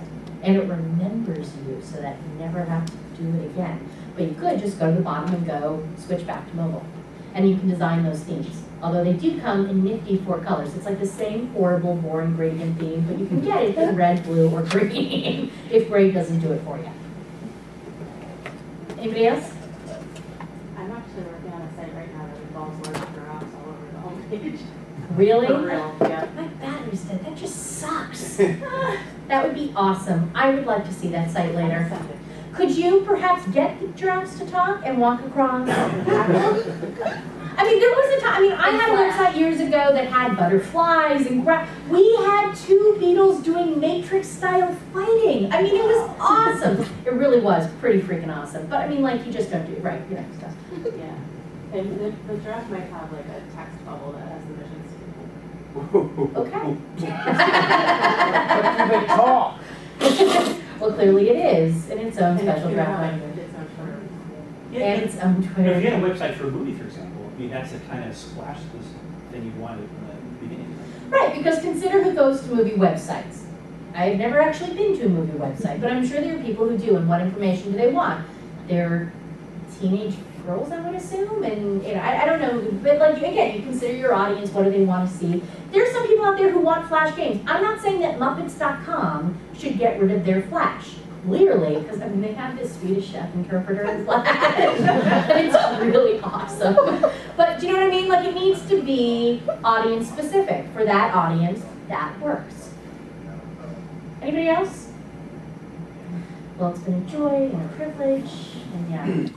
And it remembers you so that you never have to do it again. But you could just go to the bottom and go switch back to mobile. And you can design those themes. Although they do come in nifty four colors. It's like the same horrible, boring gradient theme, but you can get it in red, blue, or green (laughs) if gray doesn't do it for you. Anybody else? I'm actually working on a site right now that involves large giraffes all over the homepage. Really? For real, yeah. My battery's dead. That just sucks. (laughs) that would be awesome. I would like to see that site later. Could you perhaps get the giraffes to talk and walk across? (laughs) I mean, there was a time. I mean, I had a website years ago that had butterflies and gra- we had two beetles doing Matrix-style fighting. I mean, it was awesome. It really was pretty freaking awesome. But I mean, like, you just don't do it right. You know, stuff. (laughs) Yeah. And the, the giraffe might have like a text bubble that has the missions. (laughs) Okay. But do (laughs) talk? well, clearly it is in its own And special draft like language. its own Twitter. Yeah, And its own If you had a website for a movie, for example, I mean, that's the kind of splash thing you wanted from the beginning. Right, because consider who goes to movie websites. I've never actually been to a movie website, but I'm sure there are people who do, and what information do they want? They're teenage girls, I would assume, and, you know, I, I don't know, but like, again, you consider your audience, what do they want to see? There are some people out there who want Flash games. I'm not saying that Muppets.com should get rid of their Flash. Clearly, because I mean, they have this Swedish chef interpreter in (laughs) Flash. and it's really awesome. But do you know what I mean? Like, it needs to be audience specific. For that audience, that works. Anybody else? Well, it's been a joy and a privilege, and yeah,